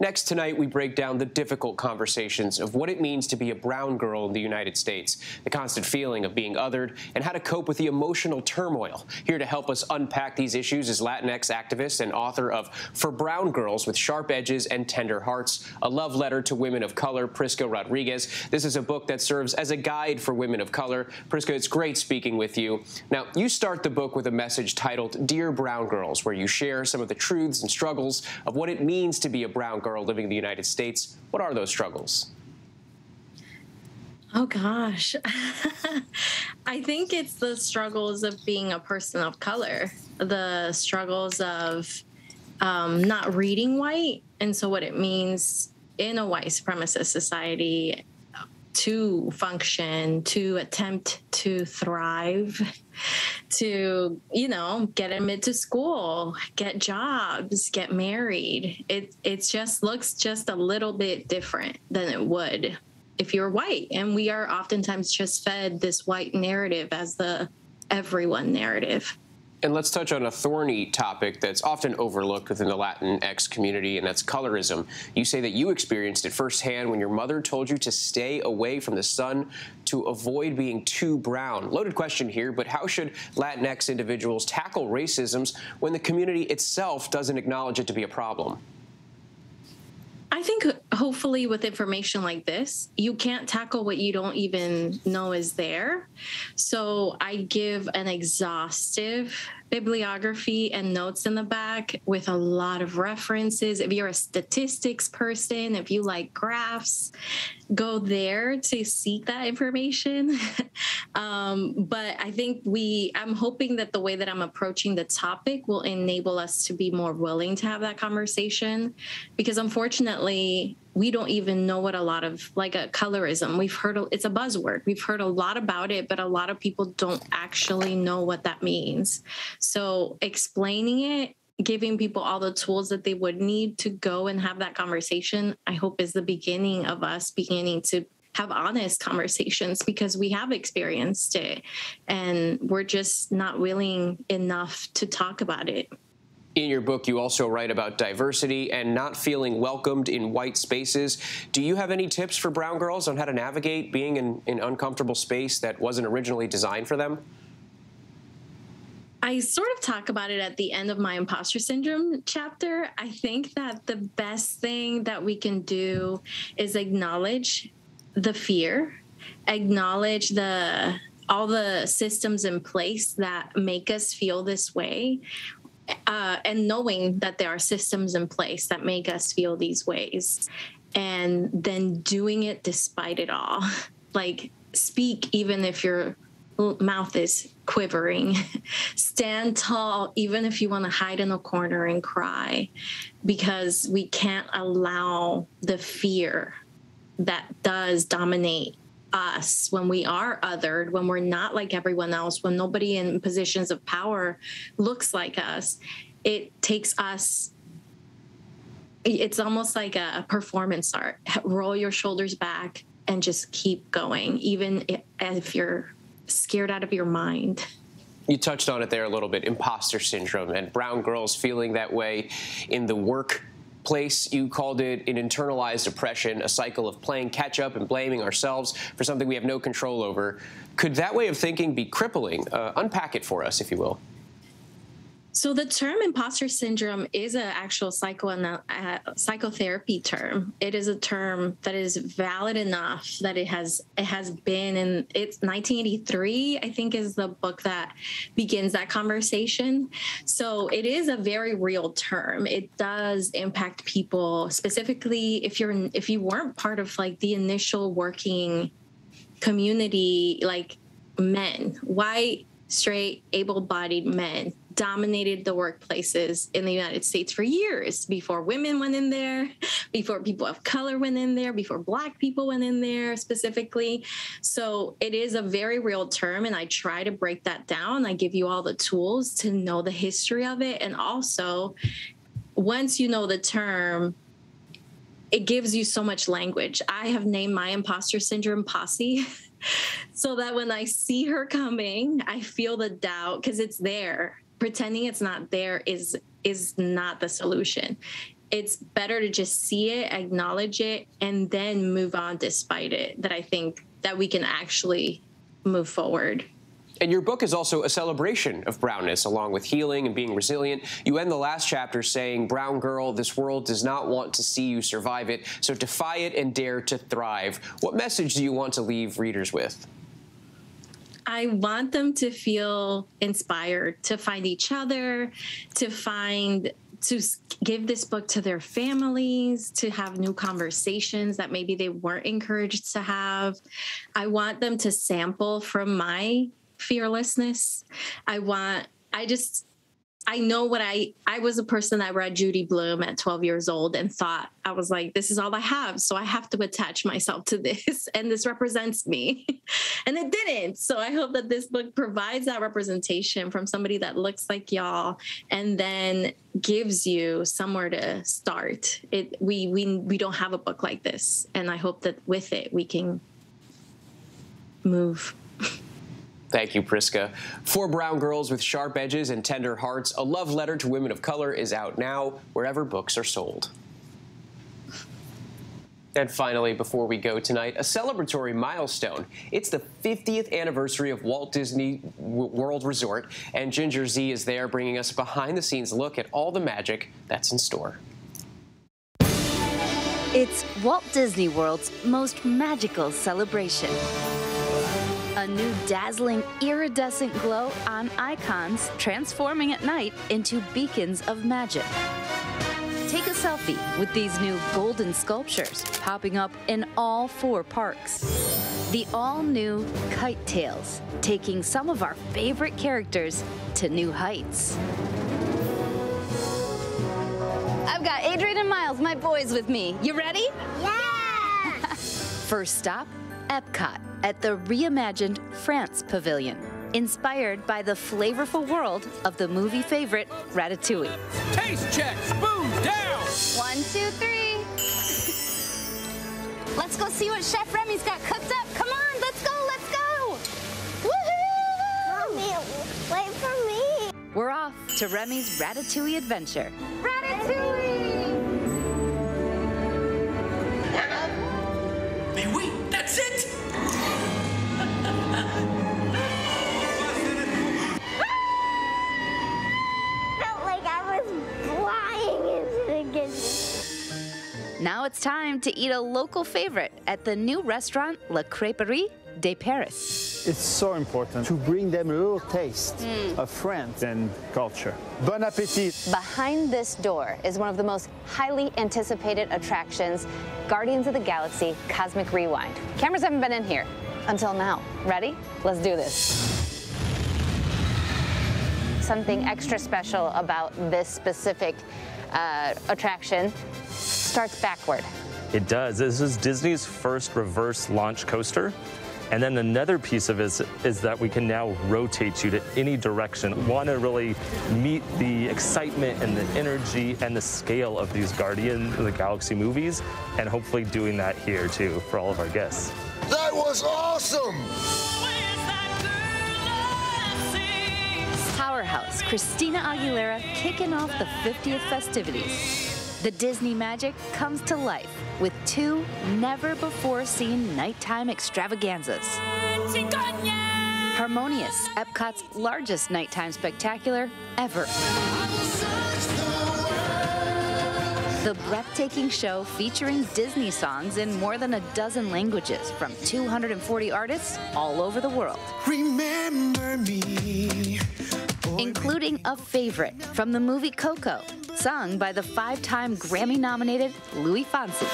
Next tonight, we break down the difficult conversations of what it means to be a brown girl in the United States, the constant feeling of being othered, and how to cope with the emotional turmoil. Here to help us unpack these issues is Latinx activist and author of For Brown Girls with Sharp Edges and Tender Hearts, a love letter to women of color, Prisca Rodriguez. This is a book that serves as a guide for women of color. Prisca, it's great speaking with you. Now, you start the book with a message titled Dear Brown Girls, where you share some of the truths and struggles of what it means to be a brown girl girl living in the United States. What are those struggles? Oh gosh. I think it's the struggles of being a person of color, the struggles of um, not reading white. And so, what it means in a white supremacist society to function, to attempt to thrive, to, you know, get them into school, get jobs, get married. It it just looks just a little bit different than it would if you're white. And we are oftentimes just fed this white narrative as the everyone narrative. And let's touch on a thorny topic that's often overlooked within the Latinx community, and that's colorism. You say that you experienced it firsthand when your mother told you to stay away from the sun to avoid being too brown. Loaded question here, but how should Latinx individuals tackle racism when the community itself doesn't acknowledge it to be a problem? I think hopefully with information like this, you can't tackle what you don't even know is there. So I give an exhaustive bibliography and notes in the back with a lot of references. If you're a statistics person, if you like graphs, go there to seek that information. um, but I think we, I'm hoping that the way that I'm approaching the topic will enable us to be more willing to have that conversation because unfortunately, we don't even know what a lot of like a colorism. We've heard it's a buzzword. We've heard a lot about it but a lot of people don't actually know what that means. So explaining it giving people all the tools that they would need to go and have that conversation i hope is the beginning of us beginning to have honest conversations because we have experienced it and we're just not willing enough to talk about it in your book, you also write about diversity and not feeling welcomed in white spaces. Do you have any tips for brown girls on how to navigate being in an uncomfortable space that wasn't originally designed for them? I sort of talk about it at the end of my imposter syndrome chapter. I think that the best thing that we can do is acknowledge the fear, acknowledge the all the systems in place that make us feel this way uh, and knowing that there are systems in place that make us feel these ways and then doing it despite it all. Like speak even if your mouth is quivering. Stand tall even if you want to hide in a corner and cry because we can't allow the fear that does dominate us when we are othered, when we're not like everyone else, when nobody in positions of power looks like us, it takes us. It's almost like a performance art. Roll your shoulders back and just keep going, even if you're scared out of your mind. You touched on it there a little bit imposter syndrome and brown girls feeling that way in the work place. You called it an internalized oppression, a cycle of playing catch up and blaming ourselves for something we have no control over. Could that way of thinking be crippling? Uh, unpack it for us, if you will. So the term imposter syndrome is an actual psycho uh, psychotherapy term. It is a term that is valid enough that it has it has been in it's 1983 I think is the book that begins that conversation. So it is a very real term. It does impact people specifically if you're if you weren't part of like the initial working community like men, white, straight, able-bodied men dominated the workplaces in the United States for years before women went in there, before people of color went in there, before Black people went in there specifically. So it is a very real term, and I try to break that down. I give you all the tools to know the history of it. And also, once you know the term, it gives you so much language. I have named my imposter syndrome posse. so that when I see her coming, I feel the doubt because it's there pretending it's not there is is not the solution it's better to just see it acknowledge it and then move on despite it that i think that we can actually move forward and your book is also a celebration of brownness, along with healing and being resilient. You end the last chapter saying, Brown girl, this world does not want to see you survive it, so defy it and dare to thrive. What message do you want to leave readers with? I want them to feel inspired to find each other, to find to give this book to their families, to have new conversations that maybe they weren't encouraged to have. I want them to sample from my fearlessness. I want, I just, I know what I I was a person that read Judy Blume at 12 years old and thought I was like this is all I have so I have to attach myself to this and this represents me. and it didn't. So I hope that this book provides that representation from somebody that looks like y'all and then gives you somewhere to start. It we we we don't have a book like this and I hope that with it we can move Thank you, Prisca. For Brown Girls with Sharp Edges and Tender Hearts, A Love Letter to Women of Color is out now wherever books are sold. And finally, before we go tonight, a celebratory milestone. It's the 50th anniversary of Walt Disney World Resort, and Ginger Zee is there bringing us a behind the scenes look at all the magic that's in store. It's Walt Disney World's most magical celebration. A new dazzling iridescent glow on icons transforming at night into beacons of magic. Take a selfie with these new golden sculptures popping up in all four parks. The all-new Kite Tales, taking some of our favorite characters to new heights. I've got Adrian and Miles, my boys, with me. You ready? Yeah! First stop, Epcot at the reimagined France Pavilion, inspired by the flavorful world of the movie favorite Ratatouille. Taste check, spoon down! One, two, three. Let's go see what Chef Remy's got cooked up. Come on, let's go, let's go! Woohoo! Mommy, wait for me. We're off to Remy's Ratatouille adventure. Ratatouille! Now it's time to eat a local favorite at the new restaurant La Crêperie de Paris. It's so important to bring them a little taste hmm. of France and culture. Bon appetit! Behind this door is one of the most highly anticipated attractions, Guardians of the Galaxy Cosmic Rewind. Cameras haven't been in here until now. Ready? Let's do this. Something extra special about this specific uh, attraction starts backward. It does. This is Disney's first reverse launch coaster. And then another piece of it is, is that we can now rotate you to any direction. Want to really meet the excitement and the energy and the scale of these Guardian of the Galaxy movies, and hopefully doing that here too for all of our guests. That was awesome! Powerhouse Christina Aguilera kicking off the 50th festivities. The Disney magic comes to life with two never before seen nighttime extravaganzas. Harmonious, Epcot's largest nighttime spectacular ever. The breathtaking show featuring Disney songs in more than a dozen languages from 240 artists all over the world. Remember me. Including a favorite from the movie Coco, sung by the five time Grammy nominated Luis Fonsi.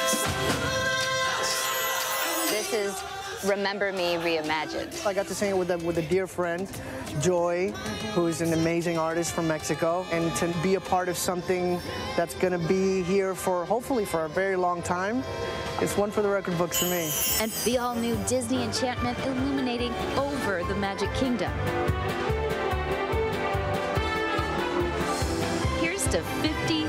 This is Remember Me Reimagined. I got to sing it with a, with a dear friend, Joy, who is an amazing artist from Mexico, and to be a part of something that's going to be here for hopefully for a very long time. It's one for the record books for me. And the all new Disney enchantment illuminating over the Magic Kingdom. Here's to 50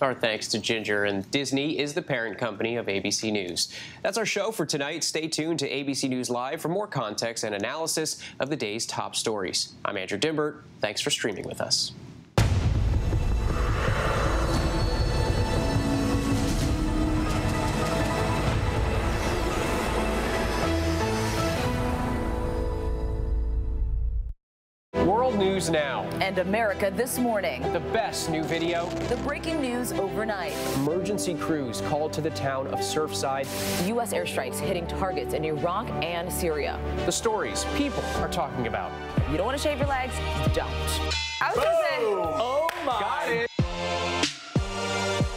Our thanks to Ginger, and Disney is the parent company of ABC News. That's our show for tonight. Stay tuned to ABC News Live for more context and analysis of the day's top stories. I'm Andrew Dymburt. Thanks for streaming with us. News Now. And America This Morning. The best new video. The breaking news overnight. Emergency crews called to the town of Surfside. U.S. airstrikes hitting targets in Iraq and Syria. The stories people are talking about. You don't want to shave your legs? Don't. I was Boom! going to say. Oh my. Got it.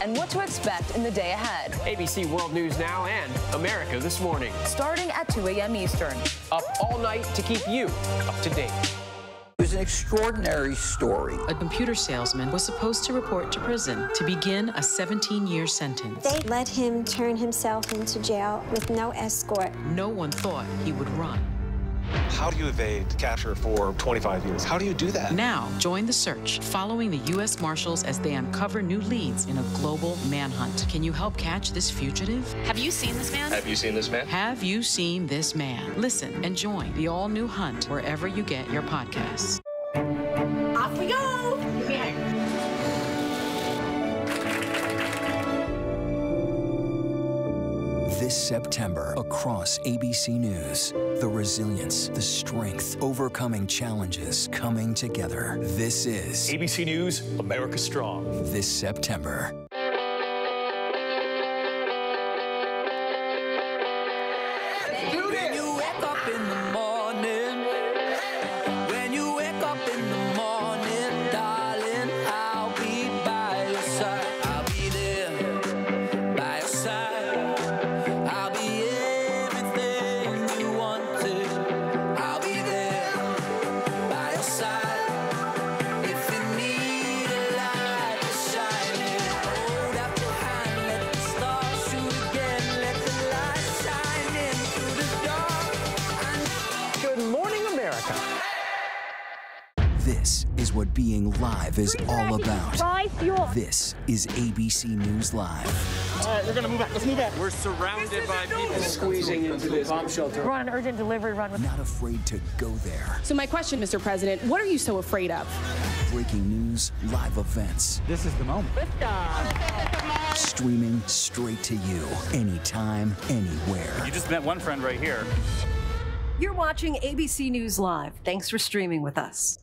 And what to expect in the day ahead. ABC World News Now and America This Morning. Starting at 2 a.m. Eastern. Up all night to keep you up to date. It was an extraordinary story. A computer salesman was supposed to report to prison to begin a 17 year sentence. They let him turn himself into jail with no escort. No one thought he would run. How do you evade capture for 25 years? How do you do that? Now, join the search, following the U.S. Marshals as they uncover new leads in a global manhunt. Can you help catch this fugitive? Have you seen this man? Have you seen this man? Have you seen this man? Listen and join the all new hunt wherever you get your podcasts. This September, across ABC News, the resilience, the strength, overcoming challenges, coming together. This is ABC News, America Strong. This September. Live is all about. This is ABC News Live. All right, we're gonna move back. Let's move back. We're surrounded by people squeezing into this bomb shelter. We're on an urgent delivery run with. Not afraid to go there. So my question, Mr. President, what are you so afraid of? Breaking news, live events. This is the moment. Streaming straight to you, anytime, anywhere. You just met one friend right here. You're watching ABC News Live. Thanks for streaming with us.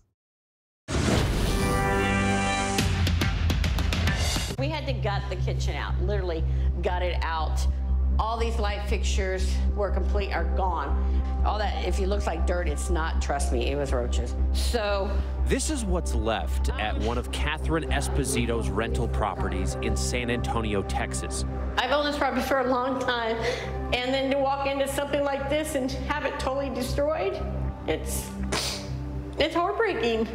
We had to gut the kitchen out, literally gut it out. All these light fixtures were complete, are gone. All that, if it looks like dirt, it's not, trust me, it was roaches. So This is what's left at um. one of Catherine Esposito's rental properties in San Antonio, Texas. I've owned this property for a long time, and then to walk into something like this and have it totally destroyed, it's, it's heartbreaking.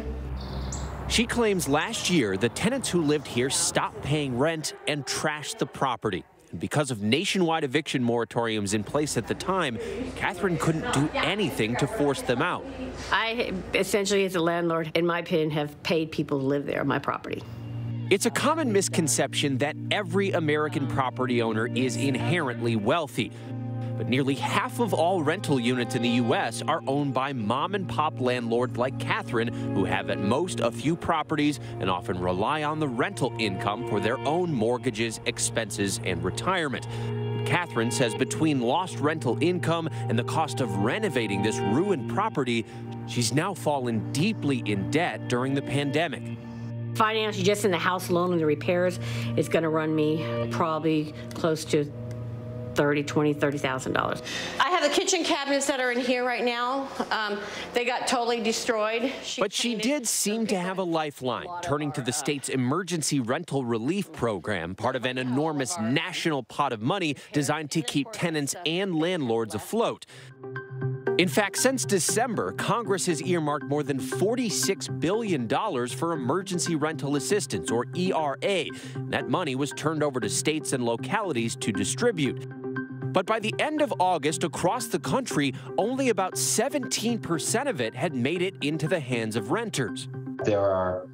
She claims last year the tenants who lived here stopped paying rent and trashed the property. And because of nationwide eviction moratoriums in place at the time, Catherine couldn't do anything to force them out. I essentially, as a landlord, in my opinion, have paid people to live there on my property. It's a common misconception that every American property owner is inherently wealthy. But nearly half of all rental units in the U.S. are owned by mom and pop landlords like Catherine, who have at most a few properties and often rely on the rental income for their own mortgages, expenses, and retirement. Catherine says between lost rental income and the cost of renovating this ruined property, she's now fallen deeply in debt during the pandemic. Financially, just in the house alone and the repairs, is going to run me probably close to 30, 20, 30,000 dollars. I have the kitchen cabinets that are in here right now. Um, they got totally destroyed. But she did seem to have a lifeline, turning to the state's emergency rental relief program, part of an enormous national pot of money designed to keep tenants and landlords afloat. In fact, since December, Congress has earmarked more than $46 billion for emergency rental assistance, or ERA. That money was turned over to states and localities to distribute. But by the end of August, across the country, only about 17% of it had made it into the hands of renters. There are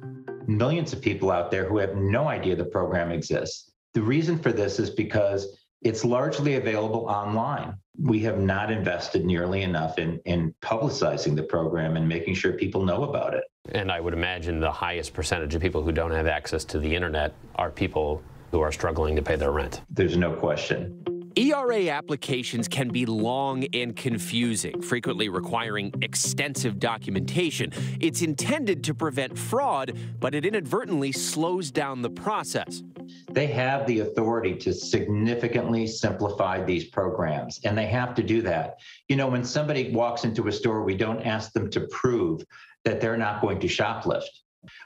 millions of people out there who have no idea the program exists. The reason for this is because it's largely available online. We have not invested nearly enough in, in publicizing the program and making sure people know about it. And I would imagine the highest percentage of people who don't have access to the internet are people who are struggling to pay their rent. There's no question. ERA applications can be long and confusing, frequently requiring extensive documentation. It's intended to prevent fraud, but it inadvertently slows down the process. They have the authority to significantly simplify these programs, and they have to do that. You know, when somebody walks into a store, we don't ask them to prove that they're not going to shoplift.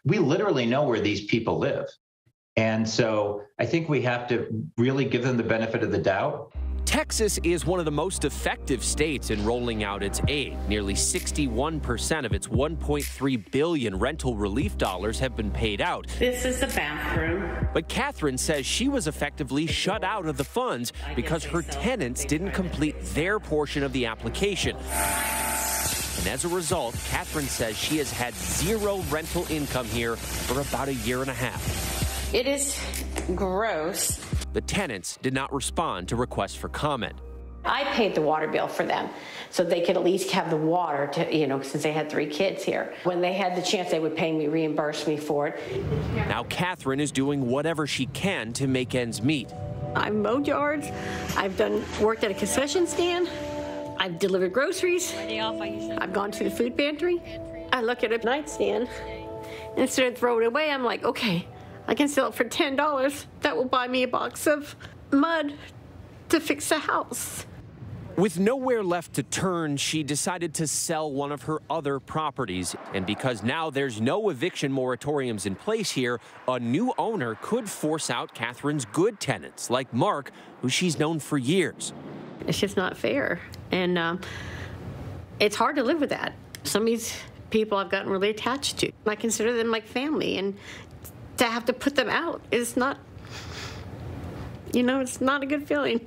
We literally know where these people live. And so I think we have to really give them the benefit of the doubt. Texas is one of the most effective states in rolling out its aid. Nearly 61% of its 1.3 billion rental relief dollars have been paid out. This is the bathroom. But Catherine says she was effectively shut out of the funds because her tenants didn't complete their portion of the application. And as a result, Catherine says she has had zero rental income here for about a year and a half. It is gross. The tenants did not respond to requests for comment. I paid the water bill for them so they could at least have the water to, you know, since they had three kids here. When they had the chance, they would pay me, reimburse me for it. Now, Catherine is doing whatever she can to make ends meet. I've mowed yards. I've done worked at a concession stand. I've delivered groceries. I've gone to the food pantry. I look at a nightstand. Instead of throwing it away, I'm like, okay, I can sell it for $10. That will buy me a box of mud to fix the house. With nowhere left to turn, she decided to sell one of her other properties. And because now there's no eviction moratoriums in place here, a new owner could force out Catherine's good tenants, like Mark, who she's known for years. It's just not fair. And um, it's hard to live with that. Some of these people I've gotten really attached to. I consider them like family. And to have to put them out is not, you know, it's not a good feeling.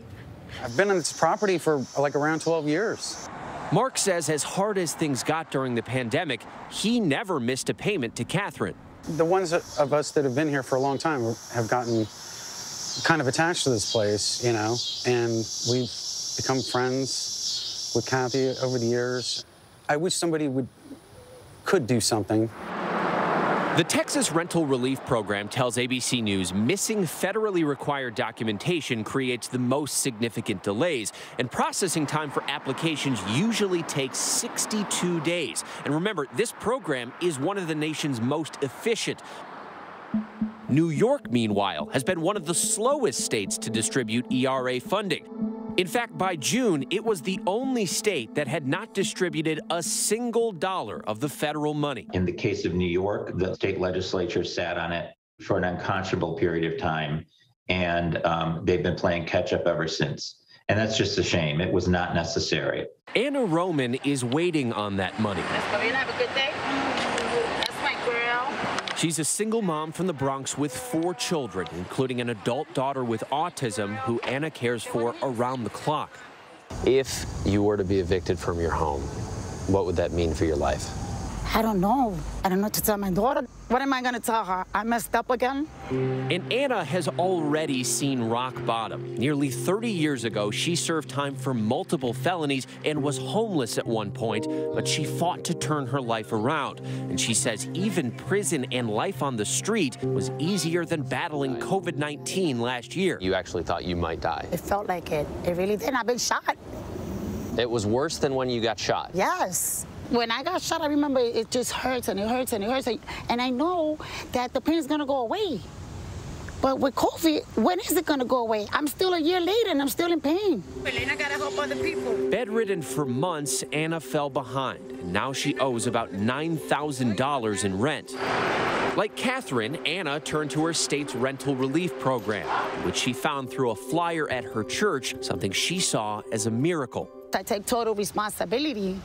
I've been on this property for like around 12 years. Mark says as hard as things got during the pandemic, he never missed a payment to Catherine. The ones of us that have been here for a long time have gotten kind of attached to this place, you know, and we've become friends with Kathy over the years. I wish somebody would could do something. The Texas Rental Relief Program tells ABC News missing federally required documentation creates the most significant delays, and processing time for applications usually takes 62 days. And remember, this program is one of the nation's most efficient. New York, meanwhile, has been one of the slowest states to distribute ERA funding. In fact, by June, it was the only state that had not distributed a single dollar of the federal money. In the case of New York, the state legislature sat on it for an unconscionable period of time, and um, they've been playing catch up ever since. And that's just a shame. It was not necessary. Anna Roman is waiting on that money. Have a good day. She's a single mom from the Bronx with four children, including an adult daughter with autism who Anna cares for around the clock. If you were to be evicted from your home, what would that mean for your life? I don't know. I don't know what to tell my daughter. What am I going to tell her? I messed up again? And Anna has already seen rock bottom. Nearly 30 years ago, she served time for multiple felonies and was homeless at one point, but she fought to turn her life around. And she says even prison and life on the street was easier than battling COVID 19 last year. You actually thought you might die. It felt like it. It really did. I've been shot. It was worse than when you got shot. Yes. When I got shot, I remember it just hurts and it hurts and it hurts. And I know that the pain's going to go away. But with COVID, when is it going to go away? I'm still a year later and I'm still in pain. Elena got to help other people. Bedridden for months, Anna fell behind. And now she owes about $9,000 in rent. Like Catherine, Anna turned to her state's rental relief program, which she found through a flyer at her church, something she saw as a miracle. I take total responsibility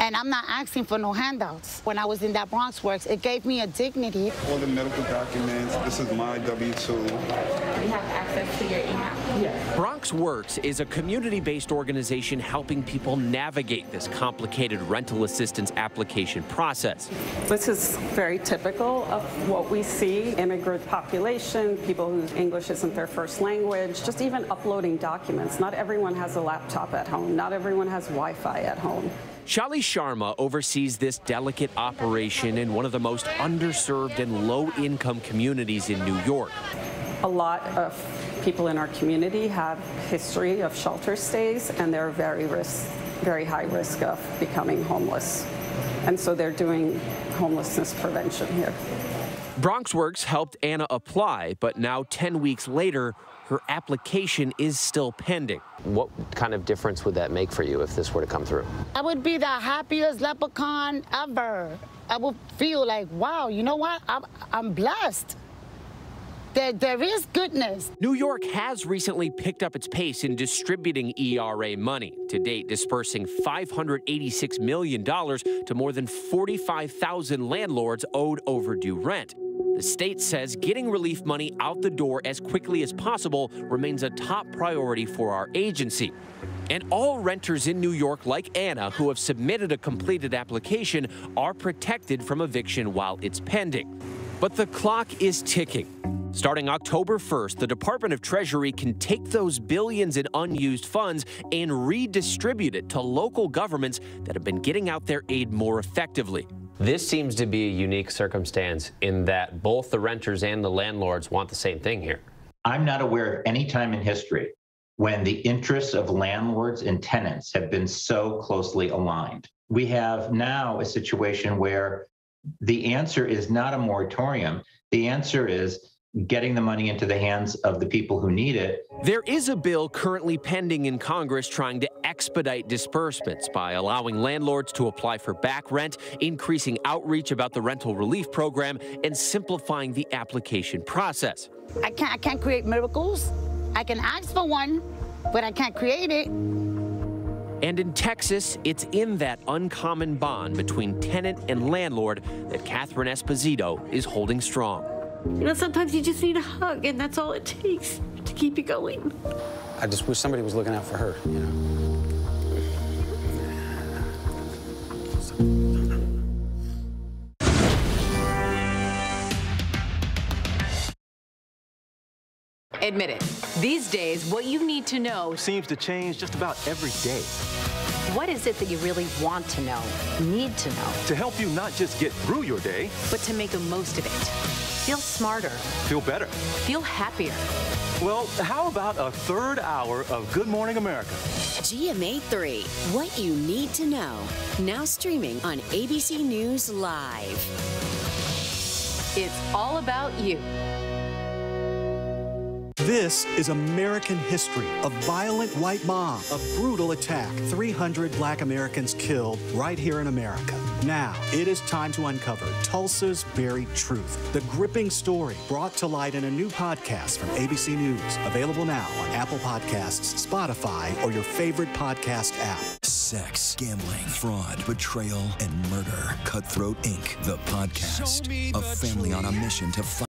and I'm not asking for no handouts. When I was in that Bronx Works, it gave me a dignity. All the medical documents, this is my W-2. We have access to your email. Yes. Bronx Works is a community-based organization helping people navigate this complicated rental assistance application process. This is very typical of what we see, immigrant population, people whose English isn't their first language, just even uploading documents. Not everyone has a laptop at home. Not everyone has Wi-Fi at home. Shali Sharma oversees this delicate operation in one of the most underserved and low-income communities in New York. A lot of people in our community have history of shelter stays, and they're very risk, very high risk of becoming homeless. And so they're doing homelessness prevention here. BronxWorks helped Anna apply, but now 10 weeks later, her application is still pending. What kind of difference would that make for you if this were to come through? I would be the happiest leprechaun ever. I would feel like, wow, you know what? I'm, I'm blessed. There, there is goodness. New York has recently picked up its pace in distributing ERA money, to date dispersing $586 million to more than 45,000 landlords owed overdue rent. The state says getting relief money out the door as quickly as possible remains a top priority for our agency. And all renters in New York, like Anna, who have submitted a completed application, are protected from eviction while it's pending. But the clock is ticking. Starting October 1st, the Department of Treasury can take those billions in unused funds and redistribute it to local governments that have been getting out their aid more effectively. This seems to be a unique circumstance in that both the renters and the landlords want the same thing here. I'm not aware of any time in history when the interests of landlords and tenants have been so closely aligned. We have now a situation where the answer is not a moratorium. The answer is getting the money into the hands of the people who need it. There is a bill currently pending in Congress trying to expedite disbursements by allowing landlords to apply for back rent, increasing outreach about the rental relief program, and simplifying the application process. I can't, I can't create miracles. I can ask for one, but I can't create it. And in Texas, it's in that uncommon bond between tenant and landlord that Catherine Esposito is holding strong. You know, sometimes you just need a hug, and that's all it takes to keep you going. I just wish somebody was looking out for her, you know. Admit it. These days, what you need to know seems to change just about every day. What is it that you really want to know, need to know? To help you not just get through your day, but to make the most of it. Feel smarter. Feel better. Feel happier. Well, how about a third hour of Good Morning America? GMA 3, what you need to know. Now streaming on ABC News Live. It's all about you. This is American history. A violent white mob, a brutal attack, 300 black Americans killed right here in America. Now, it is time to uncover Tulsa's buried truth. The gripping story brought to light in a new podcast from ABC News. Available now on Apple Podcasts, Spotify, or your favorite podcast app. Sex, gambling, fraud, betrayal, and murder. Cutthroat Inc., the podcast. A family on a mission to find.